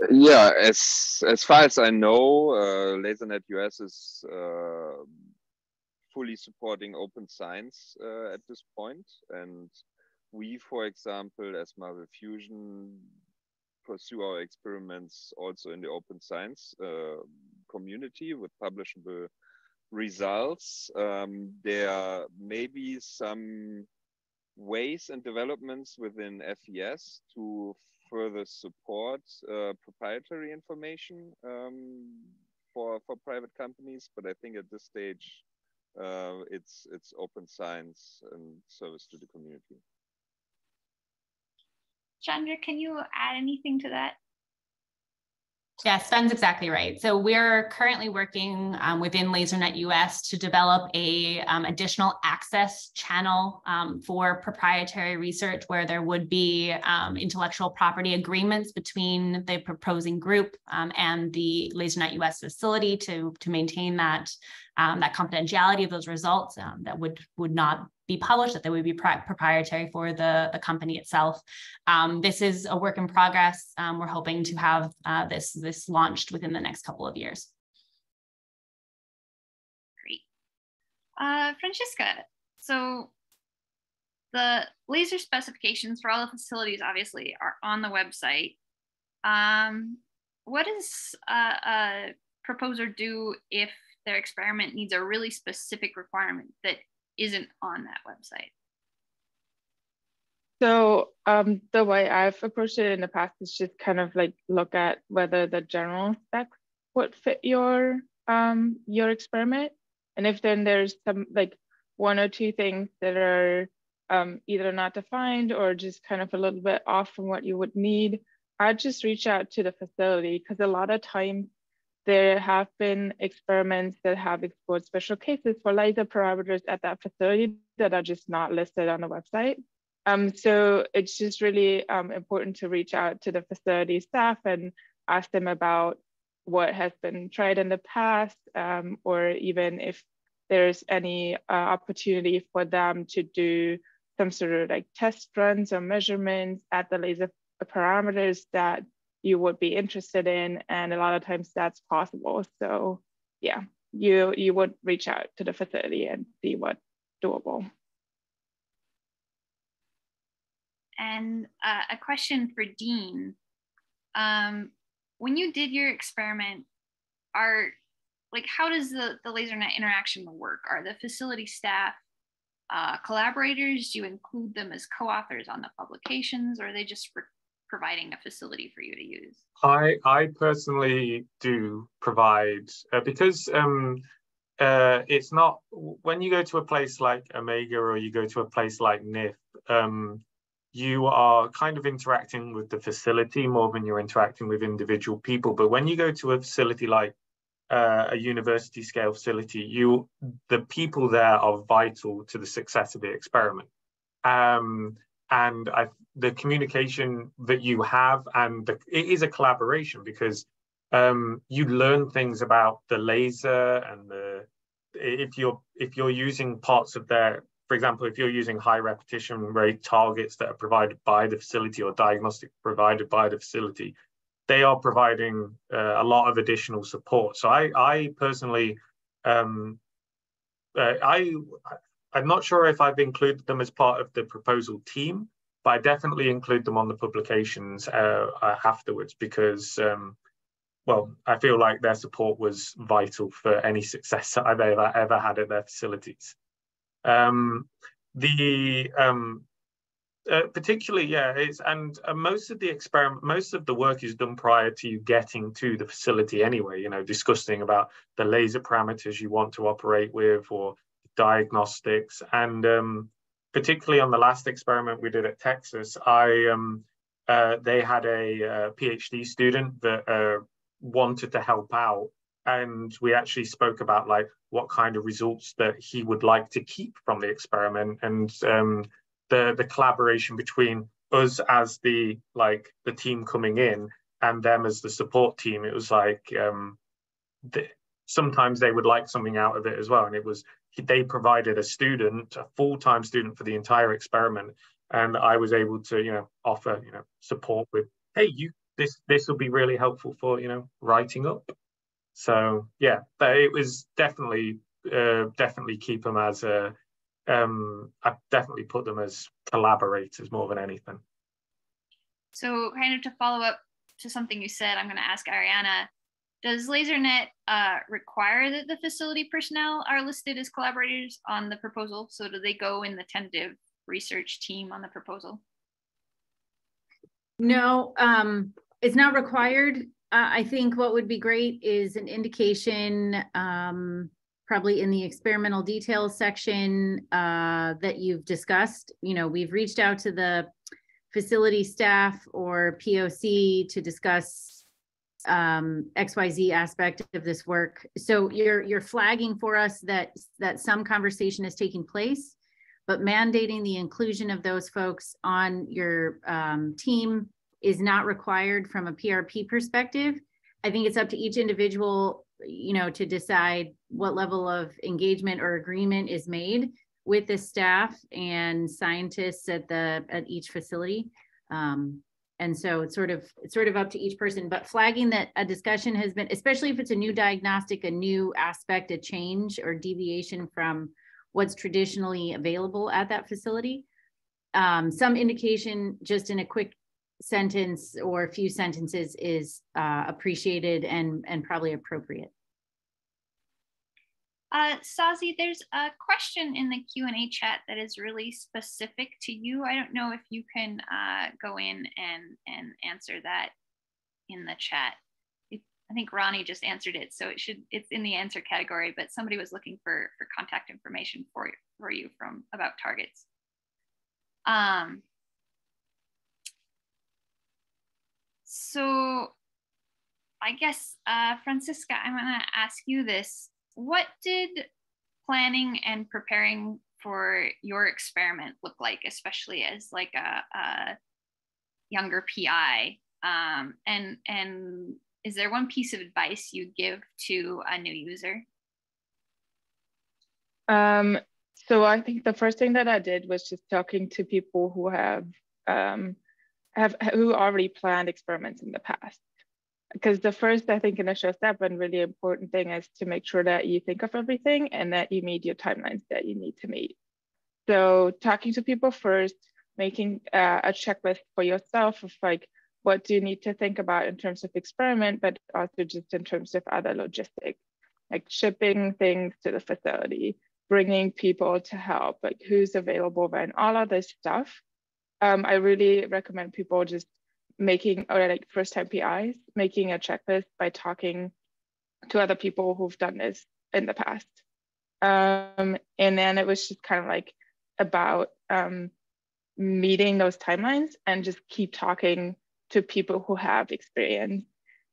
Yeah, as as far as I know, uh, LaserNet US is uh, fully supporting open science uh, at this point, and we, for example, as Marvel Fusion, pursue our experiments also in the open science uh, community with publishable results. Um, there may be some ways and developments within FES to further support uh, proprietary information um, for for private companies, but I think at this stage uh, it's it's open science and service to the community. Chandra, can you add anything to that? Yeah, Sven's exactly right. So we're currently working um, within LaserNet US to develop a um, additional access channel um, for proprietary research where there would be um, intellectual property agreements between the proposing group um, and the LaserNet US facility to, to maintain that, um, that confidentiality of those results that would, would not be published, that they would be proprietary for the, the company itself. Um, this is a work in progress. Um, we're hoping to have uh, this, this launched within the next couple of years. Great. Uh, Franziska, so the laser specifications for all the facilities obviously are on the website. Um, what does a proposer do if their experiment needs a really specific requirement that isn't on that website? So um, the way I've approached it in the past is just kind of like look at whether the general specs would fit your um, your experiment, and if then there's some like one or two things that are um, either not defined or just kind of a little bit off from what you would need, I'd just reach out to the facility because a lot of times there have been experiments that have explored special cases for laser parameters at that facility that are just not listed on the website. Um, so it's just really um, important to reach out to the facility staff and ask them about what has been tried in the past, um, or even if there's any uh, opportunity for them to do some sort of like test runs or measurements at the laser parameters that you would be interested in. And a lot of times that's possible. So yeah, you, you would reach out to the facility and see what's doable. And uh, a question for Dean. Um, when you did your experiment, are like how does the, the LaserNet interaction work? Are the facility staff uh, collaborators? Do you include them as co-authors on the publications or are they just providing a facility for you to use? I, I personally do provide, uh, because um, uh, it's not, when you go to a place like Omega or you go to a place like NIF, um, you are kind of interacting with the facility more than you're interacting with individual people. But when you go to a facility like uh, a university scale facility, you the people there are vital to the success of the experiment. Um, and I, the communication that you have, and the, it is a collaboration because um, you learn things about the laser and the if you're if you're using parts of their for example, if you're using high repetition rate targets that are provided by the facility or diagnostic provided by the facility, they are providing uh, a lot of additional support. So I, I personally, um, uh, I, I'm not sure if I've included them as part of the proposal team, but I definitely include them on the publications uh, uh afterwards because, um, well, I feel like their support was vital for any success that I've ever, ever had at their facilities. Um, the um, uh, particularly, yeah, it's and uh, most of the experiment, most of the work is done prior to you getting to the facility anyway. You know, discussing about the laser parameters you want to operate with or diagnostics, and um, particularly on the last experiment we did at Texas, I um, uh, they had a, a, uh, PhD student that uh, wanted to help out. And we actually spoke about like what kind of results that he would like to keep from the experiment. And um, the the collaboration between us as the like the team coming in and them as the support team it was like um, the, sometimes they would like something out of it as well. And it was they provided a student a full-time student for the entire experiment and i was able to you know offer you know support with hey you this this will be really helpful for you know writing up so yeah, but it was definitely uh, definitely keep them as a. Um, I definitely put them as collaborators more than anything. So kind of to follow up to something you said, I'm going to ask Arianna. Does LaserNet uh, require that the facility personnel are listed as collaborators on the proposal? So do they go in the tentative research team on the proposal? No, um, it's not required. Uh, I think what would be great is an indication, um, probably in the experimental details section uh, that you've discussed. You know, we've reached out to the facility staff or POC to discuss um, XYZ aspect of this work. So you're you're flagging for us that that some conversation is taking place, but mandating the inclusion of those folks on your um, team is not required from a PRP perspective. I think it's up to each individual, you know, to decide what level of engagement or agreement is made with the staff and scientists at the at each facility. Um, and so it's sort of it's sort of up to each person, but flagging that a discussion has been, especially if it's a new diagnostic, a new aspect, a change or deviation from what's traditionally available at that facility. Um, some indication just in a quick sentence or a few sentences is uh, appreciated and, and probably appropriate. Uh, Sasi, there's a question in the Q&A chat that is really specific to you. I don't know if you can uh, go in and, and answer that in the chat. I think Ronnie just answered it, so it should it's in the answer category. But somebody was looking for for contact information for for you from about targets. Um. So, I guess uh, Franziska, I'm gonna ask you this: What did planning and preparing for your experiment look like, especially as like a, a younger PI? Um, and and is there one piece of advice you'd give to a new user? Um, so I think the first thing that I did was just talking to people who have um, have who already planned experiments in the past. Because the first, I think, initial step and really important thing is to make sure that you think of everything and that you meet your timelines that you need to meet. So talking to people first, making uh, a checklist for yourself of like, what do you need to think about in terms of experiment, but also just in terms of other logistics, like shipping things to the facility, bringing people to help, like who's available when, all of this stuff. Um, I really recommend people just making, or like first time PIs, making a checklist by talking to other people who've done this in the past. Um, and then it was just kind of like about um, meeting those timelines and just keep talking to people who have experience.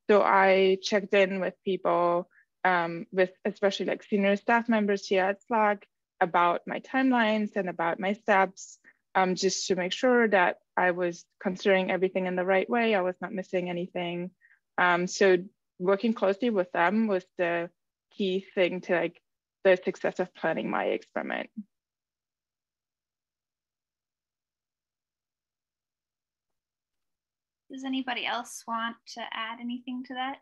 So I checked in with people, um, with especially like senior staff members here at SLAC about my timelines and about my steps, um, just to make sure that I was considering everything in the right way. I was not missing anything. Um, so working closely with them was the key thing to like the success of planning my experiment. Does anybody else want to add anything to that?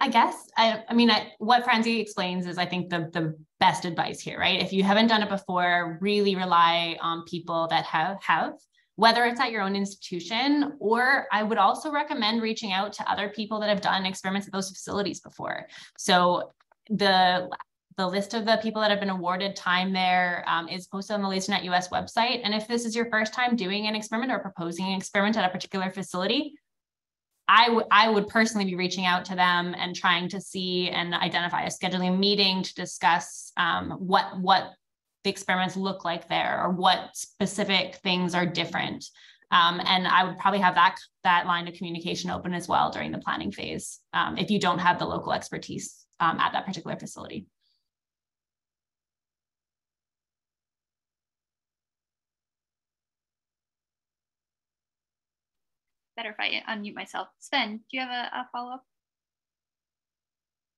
I guess I, I mean I, what Francie explains is I think the the best advice here, right? If you haven't done it before, really rely on people that have have whether it's at your own institution or I would also recommend reaching out to other people that have done experiments at those facilities before. So the the list of the people that have been awarded time there um, is posted on the LaserNet US website. And if this is your first time doing an experiment or proposing an experiment at a particular facility, I, I would personally be reaching out to them and trying to see and identify a scheduling meeting to discuss um, what what the experiments look like there or what specific things are different. Um, and I would probably have that that line of communication open as well during the planning phase um, if you don't have the local expertise um, at that particular facility. Better if I unmute myself. Sven, do you have a, a follow up?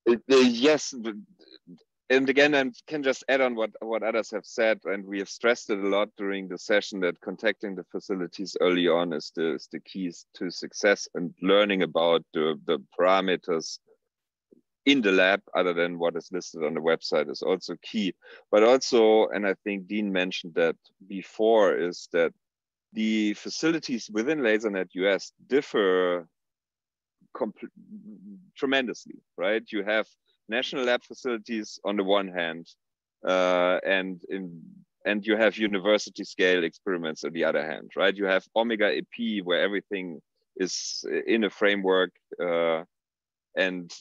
Uh, uh, yes, and again, I can just add on what, what others have said, and we have stressed it a lot during the session that contacting the facilities early on is the, is the keys to success and learning about the, the parameters in the lab other than what is listed on the website is also key. But also, and I think Dean mentioned that before, is that the facilities within LaserNet US differ tremendously, right? You have national lab facilities on the one hand, uh, and in and you have university scale experiments on the other hand, right? You have Omega EP where everything is in a framework uh, and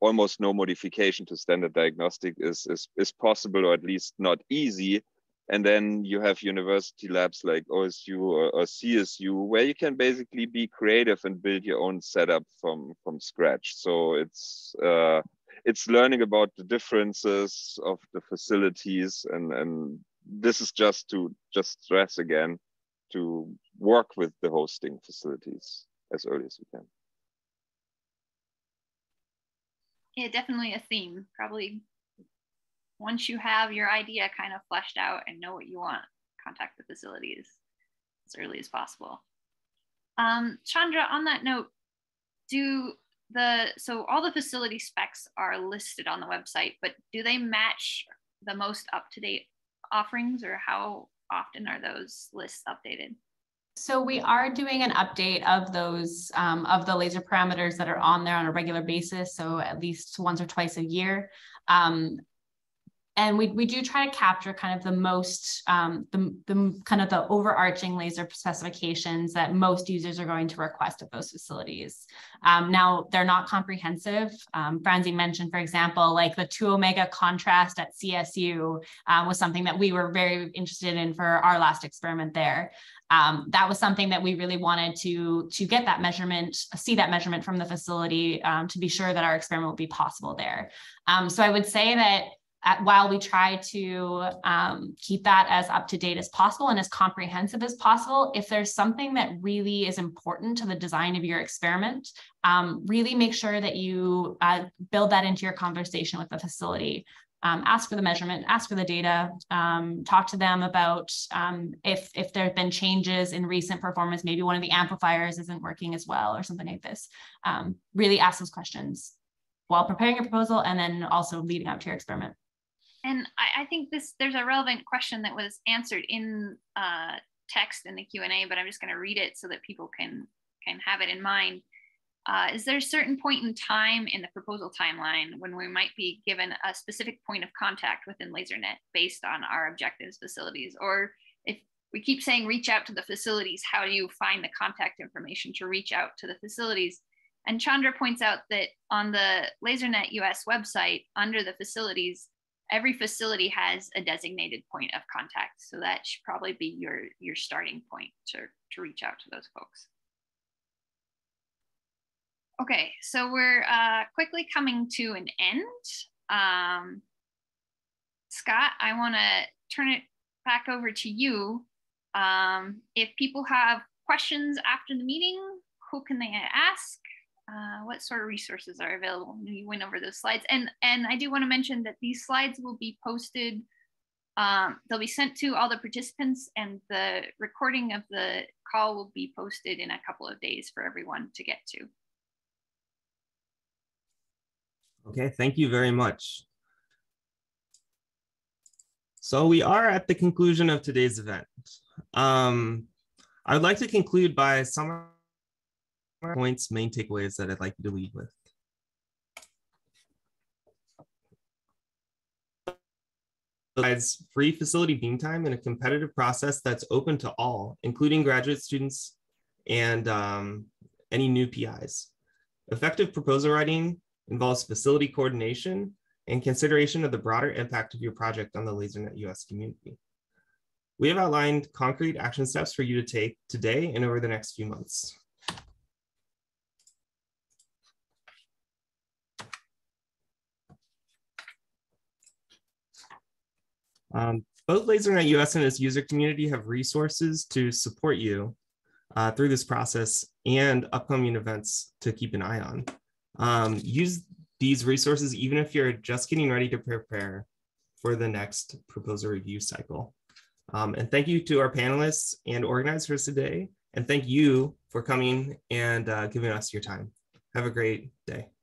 almost no modification to standard diagnostic is, is, is possible or at least not easy and then you have university labs like OSU or, or, CSU where you can basically be creative and build your own setup from from scratch. So it's uh, it's learning about the differences of the facilities and and this is just to just stress again to work with the hosting facilities as early as you can. Yeah, definitely a theme. Probably once you have your idea kind of fleshed out and know what you want, contact the facilities as early as possible. Um, Chandra, on that note, do the so all the facility specs are listed on the website, but do they match the most up to date offerings, or how often are those lists updated? So we are doing an update of those, um, of the laser parameters that are on there on a regular basis. So at least once or twice a year. Um, and we, we do try to capture kind of the most um, the, the kind of the overarching laser specifications that most users are going to request of those facilities. Um, now they're not comprehensive. Um, franzi mentioned for example like the 2 omega contrast at csu um, was something that we were very interested in for our last experiment there. Um, that was something that we really wanted to to get that measurement see that measurement from the facility um, to be sure that our experiment would be possible there. So i would say that at, while we try to um, keep that as up to date as possible and as comprehensive as possible, if there's something that really is important to the design of your experiment, um, really make sure that you uh, build that into your conversation with the facility. Um, ask for the measurement, ask for the data, um, talk to them about um, if, if there have been changes in recent performance, maybe one of the amplifiers isn't working as well or something like this. Um, really ask those questions while preparing your proposal and then also leading up to your experiment. And I, I, think this there's a relevant question that was answered in uh, text in the Q and A, but I'm just going to read it so that people can can have it in mind. Uh, is there a certain point in time in the proposal timeline when we might be given a specific point of contact within LaserNet based on our objectives facilities? Or if we keep saying reach out to the facilities, how do you find the contact information to reach out to the facilities? And Chandra points out that on the LaserNet US website, under the facilities, every facility has a designated point of contact. So that should probably be your, your starting point to, to reach out to those folks. Okay, so we're uh, quickly coming to an end. Um, Scott, I wanna turn it back over to you. Um, if people have questions after the meeting, who can they ask? Uh, what sort of resources are available? You went over those slides, and and I do want to mention that these slides will be posted. Um, they'll be sent to all the participants, and the recording of the call will be posted in a couple of days for everyone to get to. Okay, thank you very much. So we are at the conclusion of today's event. Um, I would like to conclude by summarizing points, main takeaways that I'd like you to lead with. provides free facility beam time in a competitive process that's open to all, including graduate students and um, any new PIs. Effective proposal writing involves facility coordination and consideration of the broader impact of your project on the LaserNet US community. We have outlined concrete action steps for you to take today and over the next few months. Um, both LaserNet US and its user community have resources to support you uh, through this process and upcoming events to keep an eye on. Um, use these resources even if you're just getting ready to prepare for the next proposal review cycle. Um, and thank you to our panelists and organizers today. And thank you for coming and uh, giving us your time. Have a great day.